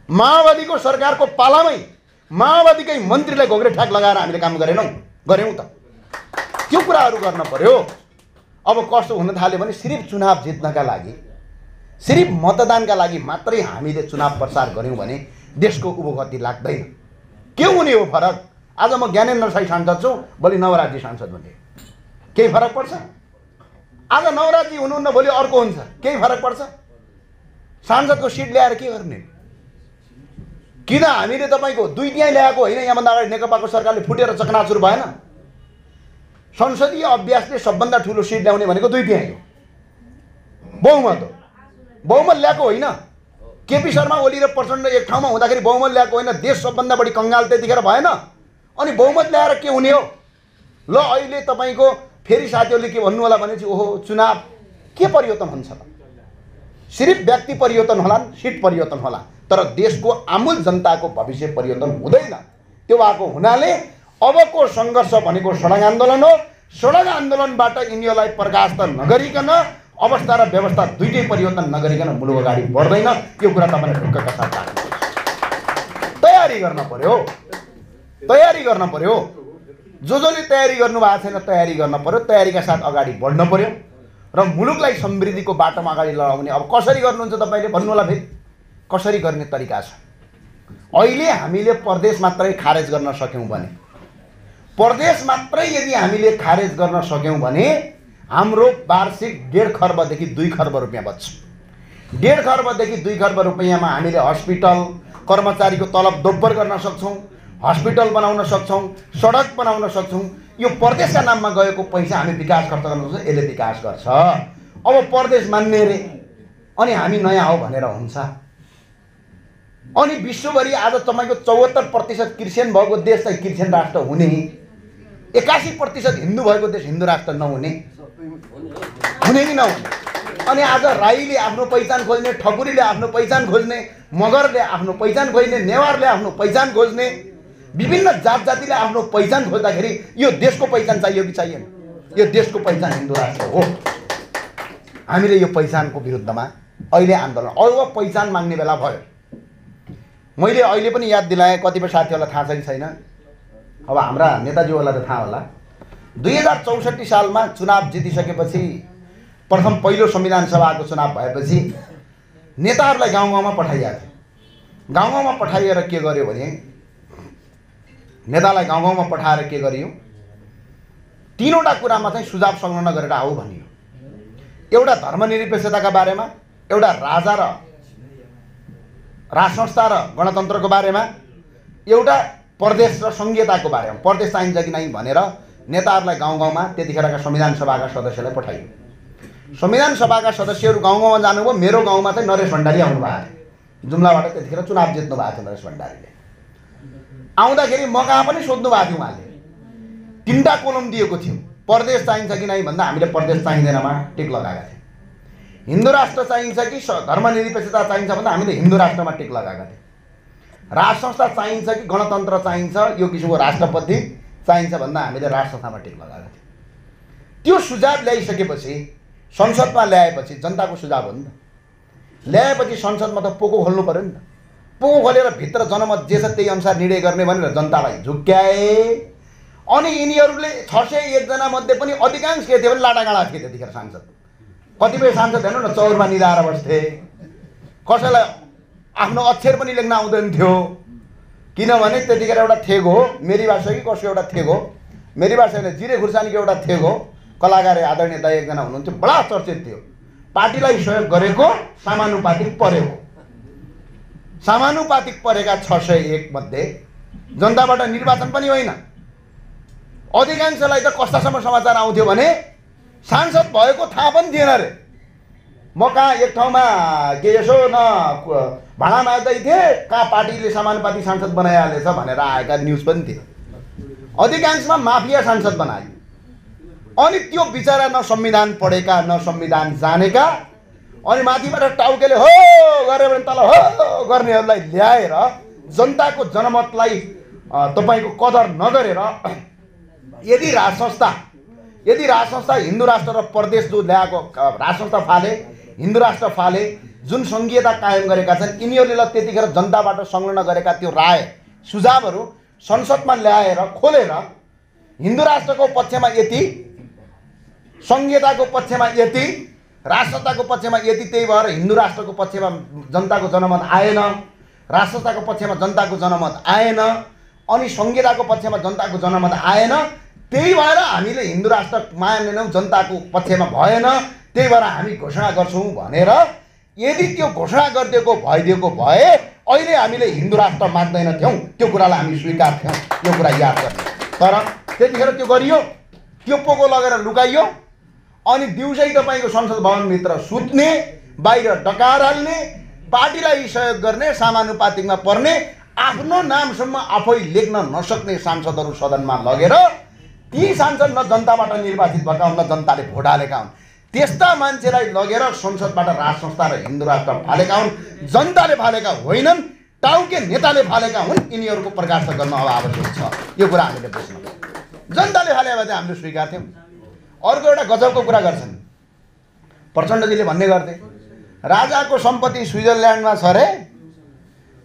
माओवादीको सरकारको पालामै माओवादीकै मन्त्रीलाई घोग्रे ठ्याक लगाएर हामीले काम गरेनौँ। गऱ्यौँ त। त्यो कुराहरू गर्न पर्यो। अब कस्तो हुन थाल्यो भने सिर्फ चुनाव जित्नका लागि सिर्फ मतदानका लागि मात्रै हामीले चुनाव प्रचार गऱ्यौँ भने देशको उभोगति लाग्दैन। के हुने हो फरक? आज म ज्ञानेन्द्र साई सांसद छु भोलि नवराजी सांसद हुने। केही फरक पर्छ? आज नवराजी हुनुहुन्न भोलि अर्को हुन्छ। केही फरक पर्छ? सांसदको सिट ल्याएर के गर्ने? किन? हामीले तपाईँको दुई त्यहाँ ल्याएको होइन? यहाँभन्दा अगाडि नेकपाको सरकारले फुटेर चकनाचुर भएन। संसदीय अभ्यासले सबभन्दा ठुलो सिट ल्याउने भनेको दुई तिहाई हो। बहुमत हो। बहुमत ल्याएको होइन। केपी शर्मा ओली र प्रचण्ड एक ठाउँमा हुँदाखेरि बहुमत ल्याएको होइन। देश सबभन्दा बढी कङ्गाल त्यतिखेर भएन। अनि बहुमत ल्याएर के हुने हो? ल अहिले तपाईँको फेरि साथीहरूले के भन्नु होला भनेपछि ओहो चुनाव के परिवर्तन हुन्छ सिर्फ व्यक्ति परिवर्तन होला सिट परिवर्तन होला। तर देशको आमूल जनताको भविष्य परिवर्तन हुँदैन। त्यो भएको हुनाले अबको सङ्घर्ष भनेको सडक आन्दोलन हो। सडक आन्दोलनबाट यिनीहरूलाई प्रकाश त नगरिकन अवस्था र व्यवस्था दुइटै परिवर्तन नगरिकन मुलुक अगाडि बढ्दैन। यो कुरा तपाईँले ढुक्कका साथ राख्नुपर्छ तयारी गर्न पर्यो। तयारी गर्न पर्यो। जो जसले तयारी गर्नु भएको छैन तयारी गर्न पर्यो। तयारीका साथ अगाडि बढ्न पर्यो। र मुलुकलाई समृद्धिको बाटोमा अगाडि लडाउने अब कसरी गर्नुहुन्छ तपाईँले भन्नु होला फेरि। कसरी गर्ने तरिका छ? अहिले हामीले प्रदेश मात्रै खारेज गर्न सक्यौँ भने प्रदेश मात्रै यदि हामीले खारेज गर्न सक्यौँ भने हाम्रो वार्षिक डेढ खर्बदेखि दुई खर्ब रुपियाँ बच्छ। डेढ खर्बदेखि दुई खर्ब रुपियाँमा हामीले हस्पिटल कर्मचारीको तलब दोब्बर गर्न सक्छौँ हस्पिटल बनाउन सक्छौँ सडक बनाउन सक्छौँ। यो प्रदेशका नाममा गएको पैसा हामी विकास खर्च गर्न सक्छौँ यसले विकास गर्छ। अब प्रदेश मान्ने रे अनि हामी नयाँ हो भनेर हुन्छ। अनि विश्वभरि आज तपाईँको चौहत्तर प्रतिशत क्रिस्चियन भएको देश चाहिँ क्रिस्चियन राष्ट्र हुने एकासी प्रतिशत हिन्दू भएको देश हिन्दू राष्ट्र नहुने। हुने कि नहुने। अनि आज राईले आफ्नो पहिचान खोज्ने ठकुरीले आफ्नो पहिचान खोज्ने मगरले आफ्नो पहिचान खोज्ने नेवारले आफ्नो पहिचान खोज्ने विभिन्न जात जातिले आफ्नो पहिचान खोज्दाखेरि यो देशको पहिचान चाहियो कि चाहिएन? यो देशको पहिचान हिन्दू राष्ट्र हो। हामीले यो पहिचानको विरुद्धमा अहिले आन्दोलन। अब पहिचान माग्ने बेला भयो। मैले अहिले पनि याद दिलाएँ कतिपय साथीहरूलाई थाहा छ कि छैन। अब हाम्रा नेताजीहरूलाई त थाहा होला। दुई हजार चौसठी सालमा चुनाव जितिसकेपछि प्रथम पहिलो संविधान सभाको चुनाव भएपछि नेताहरूलाई गाउँ गाउँमा पठाइएको थियो। गाउँ गाउँमा पठाइएर के गर्यो भने नेतालाई गाउँ गाउँमा पठाएर के गरियो? तिनवटा कुरामा चाहिँ सुझाव संलग्न गरेर आऊ भनियो। एउटा धर्मनिरपेक्षताका बारेमा एउटा राजा र राज संस्था र गणतन्त्रको बारेमा एउटा प्रदेश र सङ्घीयताको बारेमा प्रदेश चाहिन्छ कि नै भनेर नेताहरूलाई गाउँ गाउँमा त्यतिखेरका संविधान सभाका सदस्यलाई पठाइयो। संविधान सभाका सदस्यहरू गाउँ गाउँमा जानुभयो मेरो गाउँमा चाहिँ नरेश भण्डारी आउनु भएको थियो। जुम्लाबाट त्यतिखेर चुनाव जित्नु भएको थियो नरेश भण्डारीले। आउँदाखेरि म कहाँ पनि सोध्नु भएको थियो उहाँले। तिनवटा कोलम दिएको थियो। प्रदेश चाहिन्छ कि नै भन्दा हामीले प्रदेश चाहिँदैनमा टिक लगाएका थियौँ। हिन्दू राष्ट्र चाहिन्छ कि धर्मनिरपेक्षता चाहिन्छ भन्दा हामीले हिन्दू राष्ट्रमा टिक लगाएका थियौँ। राज संस्था चाहिन्छ कि गणतन्त्र चाहिन्छ यो किसिमको राष्ट्रपति चाहिन्छ भन्दा हामीले राज संस्थामा टिक लगाएका थियौँ। त्यो सुझाव ल्याइसकेपछि संसदमा ल्याएपछि जनताको सुझाव हो नि त। ल्याएपछि संसदमा त पोको खोल्नु पऱ्यो नि त। पोको खोलेर भित्र जनमत जे छ त्यही अनुसार निर्णय गर्ने भनेर जनतालाई झुक्क्याए। अनि यिनीहरूले छ सय एकजना मध्ये पनि अधिकांश के थियो भने लाटागाँडा थिए त्यतिखेर सांसद? कतिपय सांसद हेर्नु न चौरमा निधाएर बस्थे। कसैलाई आफ्नो अक्षर पनि लेख्न आउँदैन थियो। किनभने त्यतिखेर एउटा थेग हो मेरी भाषा कि कसको एउटा थेग हो? मेरी भाषाले जिरे खुर्सानीको एउटा थेग हो? कलाकार आदरणीय दाई एकजना हुनुहुन्थ्यो बडा चर्चित थियो। पार्टीलाई सहयोग गरेको समानुपातिक परेको। समानुपातिक परेका छ सय एक मध्ये जनताबाट निर्वाचन पनि होइन। अधिकांशलाई त कस्तासम्म समाचार आउँथ्यो भने सांसद भएको थाहा पनि थिएन अरे म कहाँ एक ठाउँमा के यसो न भाडा माग्दै थिएँ कहाँ पार्टीले समानुपाती सांसद बनाइहालेछ भनेर आएका न्युज पनि थिए अधिकांशमा माफिया सांसद बनायो। अनि त्यो बिचरा न संविधान पढेका न संविधान जानेका अनि माथिबाट टाउकेले हो गऱ्यो भने तल हो गर्नेहरूलाई ल्याएर जनताको जनमतलाई तपाईँको कदर नगरेर यदि राज संस्था यदि राज संस्था हिन्दू राष्ट्र र प्रदेश जो ल्याएको राज संस्था फाले हिन्दू राष्ट्र फाले जुन सङ्घीयता कायम गरेका छन् यिनीहरूले ल त्यतिखेर जनताबाट संलग्न गरेका त्यो राय सुझावहरू संसदमा ल्याएर खोलेर हिन्दू राष्ट्रको पक्षमा यति सङ्घीयताको पक्षमा यति राष्ट्रताको पक्षमा यति त्यही भएर हिन्दू राष्ट्रको पक्षमा जनताको जनमत आएन राष्ट्रताको पक्षमा जनताको जनमत आएन अनि सङ्घीयताको पक्षमा जनताको जनमत आएन त्यही भएर हामीले हिन्दू राष्ट्र मानेनौँ जनताको पक्षमा भएन त्यही भएर हामी घोषणा गर्छौँ भनेर यदि त्यो घोषणा गरिदिएको भइदिएको भए अहिले हामीले हिन्दू राष्ट्र माग्दैनथ्यौँ त्यो कुरालाई हामी स्वीकार्थ्यौँ यो कुरा याद गर्ने। तर त्यतिखेर त्यो गरियो त्यो पोको लगेर लुकाइयो अनि दिउँसै तपाईँको संसद भवनभित्र सुत्ने बाहिर डकार हाल्ने पार्टीलाई सहयोग गर्ने समानुपातिकमा पर्ने आफ्नो नामसम्म आफै लेख्न नसक्ने सांसदहरू सदनमा लगेर ती सांसद न जनताबाट निर्वाचित भएका हुन् जनताले भोट हालेका हुन्। त्यस्ता मान्छेलाई लगेर संसदबाट राज संस्था र हिन्दू राष्ट्र फालेका हुन् जनताले फालेका होइनन् टाउके नेताले फालेका हुन् यिनीहरूको प्रकाश गर्न अब आवश्यक छ। यो कुरा हामीले बुझ्नु जनताले फाले चाहिँ हामीले स्वीकार्थ्यौँ अर्को एउटा गजबको कुरा गर्छन्। प्रचण्डजीले भन्ने गर्थे राजाको सम्पत्ति स्विजरल्यान्डमा छ अरे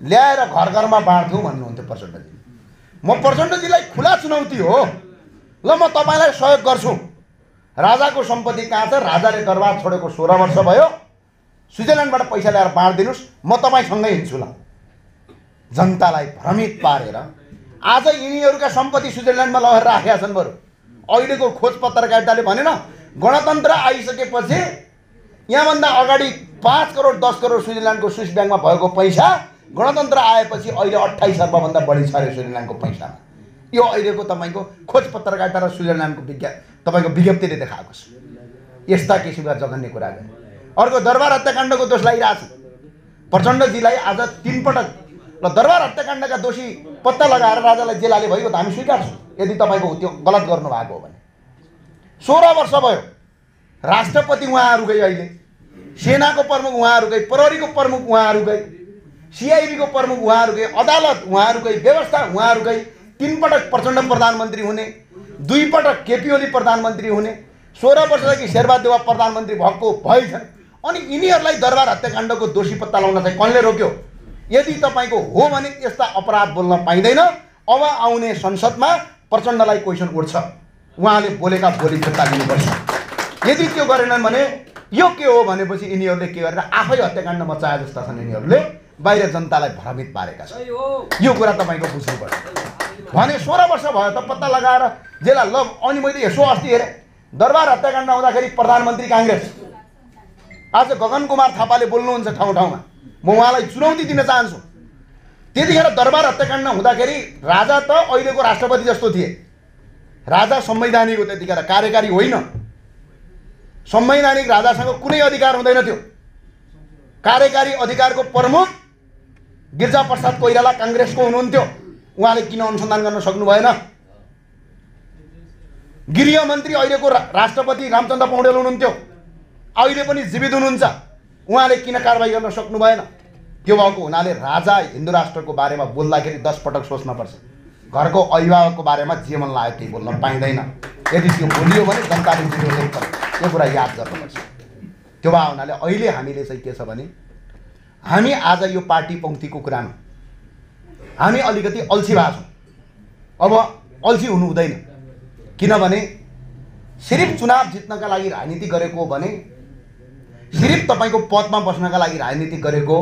ल्याएर घर घरमा बाँड्थ्यौँ भन्नुहुन्थ्यो प्रचण्डजी। म प्रचण्डजीलाई खुला चुनौती हो। ल म तपाईँलाई सहयोग गर्छु। राजाको सम्पत्ति कहाँ छ? राजाले दरबार छोडेको सोह्र वर्ष भयो। स्विजरल्यान्डबाट पैसा ल्याएर बाँडिदिनुहोस् म तपाईँसँगै हिँड्छु ल। जनतालाई भ्रमित पारेर। आज यिनीहरूका सम्पत्ति स्विजरल्यान्डमा लगेर राखेका छन् बरु। अहिलेको खोज पत्रकारिताले भनेन। गणतन्त्र आइसकेपछि यहाँभन्दा अगाडि पाँच करोड दस करोड स्विजरल्यान्डको स्विस ब्याङ्कमा भएको पैसा गणतन्त्र आएपछि अहिले अठाइस अर्बभन्दा बढी छ अरे स्विजरल्यान्डको पैसामा। यो अहिलेको तपाईँको खोज पत्रकारिता र स्विजरल्यान्डको विज्ञा तपाईँको विज्ञप्तिले देखाएको छ। यस्ता किसिमका जघन्य कुरा अर्को दरबार हत्याकाण्डको दोष लगाइरहेको छ प्रचण्डजीलाई आज तिनपटक ल दरबार हत्याकाण्डका दोषी पत्ता लगाएर राजालाई जेल हाले भयो त हामी स्वीकार्छौँ यदि तपाईँको त्यो गलत गर्नुभएको हो भने। सोह्र वर्ष भयो। राष्ट्रपति उहाँहरूकै अहिले। सेनाको प्रमुख उहाँहरूकै प्रहरीको प्रमुख उहाँहरूकै सिआइबीको प्रमुख उहाँहरूकै अदालत उहाँहरूकै व्यवस्था उहाँहरूकै तिनपटक प्रचण्ड प्रधानमन्त्री हुने दुईपटक केपी ओली प्रधानमन्त्री हुने सोह्र वर्षदेखि शेरबहादेवा प्रधानमन्त्री भएको भएछन् अनि यिनीहरूलाई दरबार हत्याकाण्डको दोषी पत्ता लगाउन चाहिँ कसले रोक्यो? यदि तपाईँको हो भने यस्ता अपराध बोल्न पाइँदैन। अब आउने संसदमा प्रचण्डलाई क्वेसन उठ्छ। उहाँले बोलेका बोली फिर्ता लिनुपर्छ। यदि त्यो गरेनन् भने यो के हो भनेपछि यिनीहरूले के गरेर आफै हत्याकाण्ड मचाए जस्ता छन् यिनीहरूले। बाहिर जनतालाई भ्रमित पारेका छन्। यो कुरा तपाईँको बुझ्नुपर्छ। भने सोह्र वर्ष भयो त पत्ता लगाएर जेला ल अनि मैले यसो अस्ति हेरेँ। दरबार हत्याकाण्ड आउँदाखेरि प्रधानमन्त्री काङ्ग्रेस। आज गगन कुमार थापाले बोल्नुहुन्छ ठाउँ ठाउँमा। म उहाँलाई चुनौती दिन चाहन्छु। त्यतिखेर दरबार हत्याकाण्ड हुँदाखेरि राजा त अहिलेको राष्ट्रपति जस्तो थिए। राजा संवैधानिक हो त्यतिखेर कार्यकारी होइन। संवैधानिक राजासँग कुनै अधिकार हुँदैन थियो। कार्यकारी अधिकारको प्रमुख गिरिजा प्रसाद कोइराला काङ्ग्रेसको हुनुहुन्थ्यो। उहाँले किन अनुसन्धान गर्न सक्नु भएन? गृह मन्त्री अहिलेको राष्ट्रपति रामचन्द्र पौडेल हुनुहुन्थ्यो। अहिले पनि जीवित हुनुहुन्छ। उहाँले किन कारवाही गर्न सक्नु भएन? त्यो भएको हुनाले राजा हिन्दू राष्ट्रको बारेमा बोल्दाखेरि दस पटक सोच्नुपर्छ घरको अभिभावकको बारेमा जे मन लाग्यो त्यही बोल्न पाइँदैन। यदि त्यो बोलियो भने जनताले विरोध गर्छ यो कुरा याद गर्नुपर्छ। त्यो भए हुनाले अहिले हामीले चाहिँ के छ भने हामी आज यो पार्टी पङ्क्तिको कुरामा हामी अलिकति अल्छी भएको छौँ। अब अल्छी हुनु हुँदैन। किनभने सिर्फ चुनाव जित्नका लागि राजनीति गरेको भने सिर्फ तपाईँको पदमा बस्नका लागि राजनीति गरेको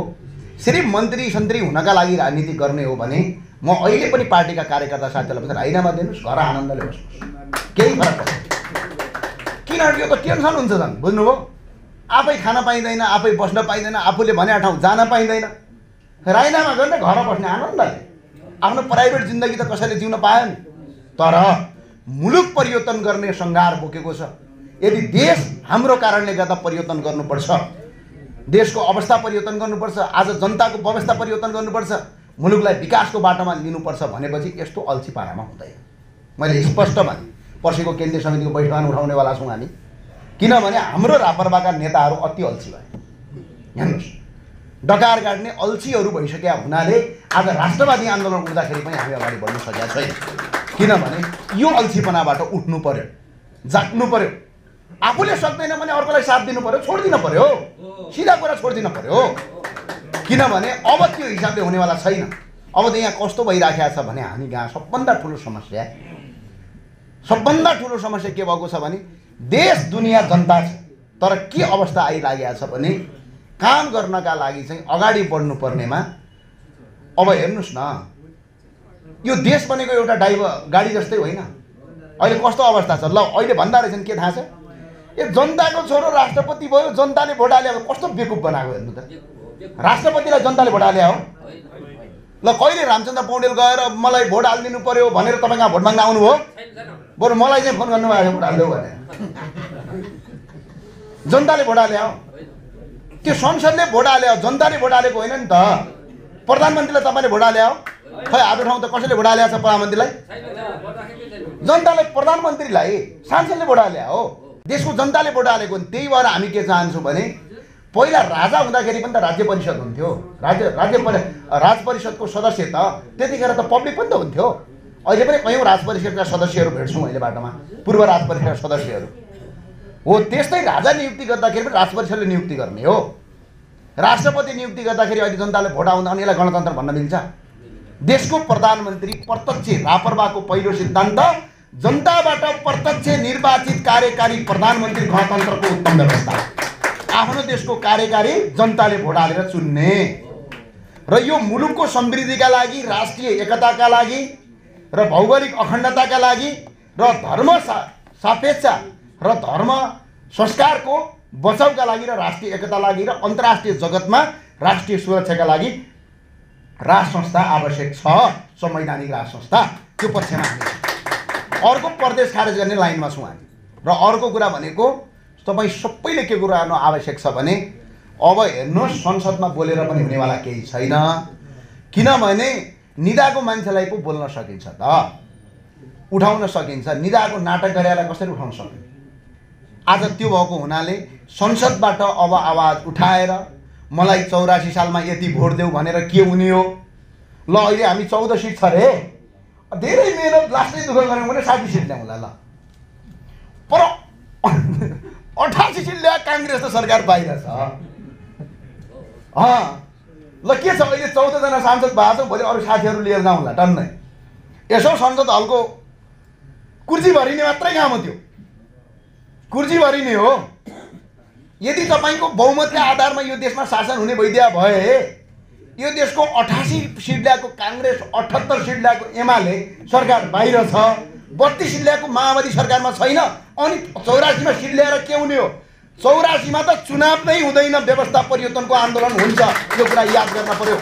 सिर्फ मन्त्री सन्त्री हुनका लागि राजनीति गर्ने हो भने म अहिले पनि पार्टीका कार्यकर्ता साथीहरूलाई पनि राजीनामा दिनुहोस् घर आनन्दले बस्नुहोस्। केही फरक किनभने यो त टेन्सन हुन्छ झन् बुझ्नुभयो? आफै खान पाइँदैन आफै बस्न पाइँदैन आफूले भने ठाउँ जान पाइँदैन। राजीनामा गर्ने घर बस्ने आनन्दले आफ्नो प्राइभेट जिन्दगी त कसैले जिउन पायो नि तर मुलुक परिवर्तन गर्ने सङ्घार बोकेको छ। यदि देश हाम्रो कारणले गर्दा परिवर्तन गर्नुपर्छ देशको अवस्था परिवर्तन गर्नुपर्छ आज जनताको व्यवस्था परिवर्तन गर्नुपर्छ मुलुकलाई विकासको बाटोमा लिनुपर्छ भनेपछि यस्तो अल्छी पारामा हुँदैन। मैले स्पष्ट भने पर्सिको केन्द्रीय समितिको बैठकमा उठाउनेवाला छौँ हामी। किनभने हाम्रो रापरबाका नेताहरू अति अल्छी भए। हेर्नुहोस्। डकार गाड्ने अल्छीहरू भइसकेका हुनाले आज राष्ट्रवादी आन्दोलन उठ्दाखेरि पनि हामी अगाडि बढ्न सकेका छैन। किनभने यो अल्छीपनाबाट उठ्नु पर्यो जाग्नु पर्यो। आफूले सक्दैन भने अर्कोलाई साथ दिनु पर्यो छोडिदिनु पर्यो सिधा कुरा छोडिदिनु पर्यो किनभने अब त्यो हिसाबले हुनेवाला छैन। अब त यहाँ कस्तो भइराखेको छ भने हामी कहाँ सबभन्दा ठुलो समस्या। सबभन्दा ठुलो समस्या के भएको छ भने देश दुनियाँ जनता छ। तर के अवस्था आइलागेको छ भने काम गर्नका लागि चाहिँ अगाडि बढ्नु पर्नेमा अब हेर्नुहोस् न यो देश बनेको एउटा ड्राइभर गाडी जस्तै होइन। अहिले कस्तो अवस्था छ? ल अहिले भन्दा रहेछन् के थाहा छ? ए जनताको छोरो राष्ट्रपति भयो जनताले भोट हाल्यो अब कस्तो बेकुप बनाएको हेर्नु त? राष्ट्रपतिलाई जनताले भोट हाले हो? ल कहिले रामचन्द्र पौडेल गएर मलाई भोट हालिदिनु पर्यो भनेर तपाईँ कहाँ भोट माग्न आउनुभयो बरु मलाई चाहिँ फोन गर्नुभएको भोट हालिदेऊ भनेर। जनताले भोट हाले हो? त्यो संसदले भोट हाल्यो जनताले भोट हालेको होइन नि त। प्रधानमन्त्रीलाई तपाईँले भोट हाले हो खै हाम्रो ठाउँ त कसैले भोट हालेको छ प्रधानमन्त्रीलाई? जनताले प्रधानमन्त्रीलाई सांसदले भोट हाले हो। देशको जनताले भोट हालेको। त्यही भएर हामी के चाहन्छौँ भने पहिला राजा हुँदाखेरि पनि त राज्य परिषद हुन्थ्यो। राज्य राज्य परि राज परिषदको सदस्य त त्यतिखेर त पब्लिक पनि त हुन्थ्यो। अहिले पनि कयौँ राज परिषदका सदस्यहरू भेट्छौँ अहिले बाटोमा पूर्व राज परिषदका सदस्यहरू। हो त्यस्तै राजा नियुक्ति गर्दाखेरि पनि राज नियुक्ति गर्ने हो। राष्ट्रपति नियुक्ति गर्दाखेरि अहिले जनताले भोट आउँदा अनि यसलाई गणतन्त्र भन्न मिल्छ। देशको प्रधानमन्त्री प्रत्यक्ष रापरवाको पहिलो सिद्धान्त जनताबाट प्रत्यक्ष निर्वाचित कार्यकारी प्रधानमन्त्री गणतन्त्रको उत्तम व्यवस्था। आफ्नो देशको कार्यकारी जनताले भोट हालेर चुन्ने। र यो मुलुकको समृद्धिका लागि राष्ट्रिय एकताका लागि र भौगोलिक अखण्डताका लागि र धर्म सापेक्ष र धर्म संस्कारको बचाउका लागि र राष्ट्रिय एकता लागि र अन्तर्राष्ट्रिय जगतमा राष्ट्रिय सुरक्षाका लागि राज संस्था आवश्यक छ संवैधानिक राज संस्था। त्यो पक्षमा हामी। अर्को प्रदेश खारेज गर्ने लाइनमा छौँ हामी। र अर्को कुरा भनेको तपाईँ सबैले के कुरा गर्नु आवश्यक छ भने अब हेर्नुहोस् संसदमा बोलेर पनि हुनेवाला केही छैन। किनभने निदाको मान्छेलाई पो बोल्न सकिन्छ त। उठाउन सकिन्छ। निदाको नाटक गरेर कसरी उठाउन सकिन्छ? आज त्यो भएको हुनाले संसदबाट अब आवाज उठाएर मलाई चौरासी सालमा यति भोट देऊ भनेर के हुने हो? ल अहिले हामी चौध सिट छ रे। धेरै मिहिनेत लास्टै दुःख गऱ्यौँ भने साठी सिट ल्याउँला ल पर अठासी सिट ल्याए काङ्ग्रेस त सरकार बाहिर छ। ल के छ अहिले चौधजना सांसद भएको छ भोलि अरू साथीहरू लिएर जाउँला टन्नै यसो संसद हलको कुर्सी भरिने मात्रै काम थियो कुर्सी भरिने हो। यदि तपाईँको बहुमतका आधारमा यो देशमा शासन हुने भइदिया भए यो देशको अठासी सिट ल्याएको काङ्ग्रेस अठहत्तर सिट ल्याएको एमाले सरकार बाहिर छ बत्तिस सिट ल्याएको माओवादी सरकारमा छैन अनि चौरासीमा सिट ल्याएर के हुने हो? चौरासीमा त चुनाव नै हुँदैन व्यवस्था परिवर्तनको आन्दोलन हुन्छ यो कुरा याद गर्न पर्यो।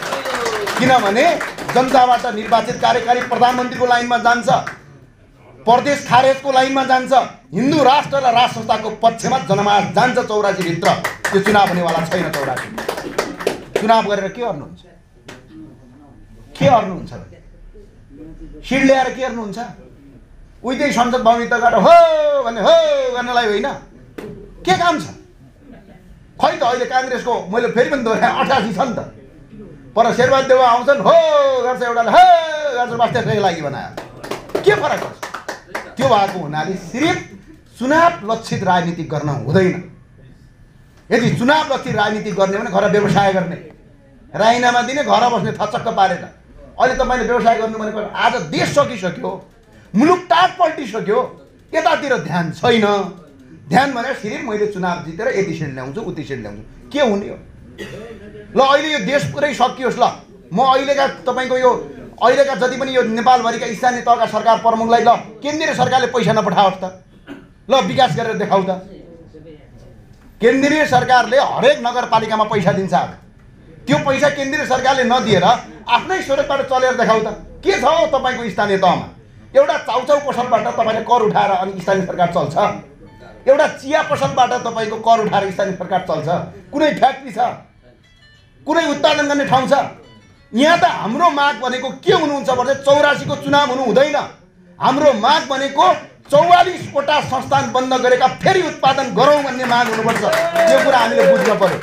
किनभने जनताबाट निर्वाचित कार्यकारी प्रधानमन्त्रीको लाइनमा जान्छ प्रदेश खारेजको लाइनमा जान्छ। हिन्दू राष्ट्र र राज संस्थाको पक्षमा जनमास जान्छ चौरासीभित्र। त्यो चुनाव हुनेवाला छैन चौरासी। चुनाव गरेर के गर्नुहुन्छ? के गर्नुहुन्छ? सिट ल्याएर के गर्नुहुन्छ? उहिँदै संसद भवनभित्र गएर हो भन्ने हो गर्नलाई होइन। के काम छ? खै त अहिले काङ्ग्रेसको मैले फेरि पनि दोहोऱ्याएँ अठासी छ नि त। पर शेरबहादुर देवा आउँछन् हो गर्छ एउटाले हो गर्छ बस त्यसैको लागि बनायो। के फरक पर्छ त्यो भएको हुनाले सिर्फ चुनाव लक्षित राजनीति गर्न हुँदैन। यदि चुनाव लक्षित राजनीति गर्ने भने घर व्यवसाय गर्ने। राइनामा दिने घर बस्ने थचक्क पारेर। अहिले तपाईँले व्यवसाय गर्नु भनेको आज देश सकिसक्यो मुलुक टाट पल्टिसक्यो यतातिर ध्यान छैन। ध्यान भनेर सिर्फ मैले चुनाव जितेर यति सिट ल्याउँछु उति सिट ल्याउँछु। के हुने हो? ल अहिले यो देश पुरै सकियोस् ल। म अहिलेका तपाईँको यो अहिलेका जति पनि यो नेपालभरिका स्थानीय तहका सरकार प्रमुखलाई ल केन्द्रीय सरकारले पैसा नपठाओस् त। ल विकास गरेर देखाउ त। केन्द्रीय सरकारले हरेक नगरपालिकामा पैसा दिन्छ त्यो पैसा केन्द्रीय सरकारले नदिएर आफ्नै स्रोतबाट चलेर देखाउ त। के छ हौ तपाईँको स्थानीय तहमा? एउटा चाउचाउ पसलबाट तपाईँले कर उठाएर अनि स्थानीय सरकार चल्छ। एउटा चिया पसलबाट तपाईँको कर उठाएर स्थानीय सरकार चल्छ। कुनै फ्याक्ट्री छ। कुनै उत्पादन गर्ने ठाउँ छ। यहाँ त हाम्रो माग भनेको के हुनुहुन्छ भने चौरासीको चुनाव हुनु हुँदैन। हाम्रो माग भनेको चौवालिसवटा संस्थान बन्द गरेका फेरि उत्पादन गरौँ भन्ने माग हुनुपर्छ। यो कुरा हामीले बुझ्न पर्यो।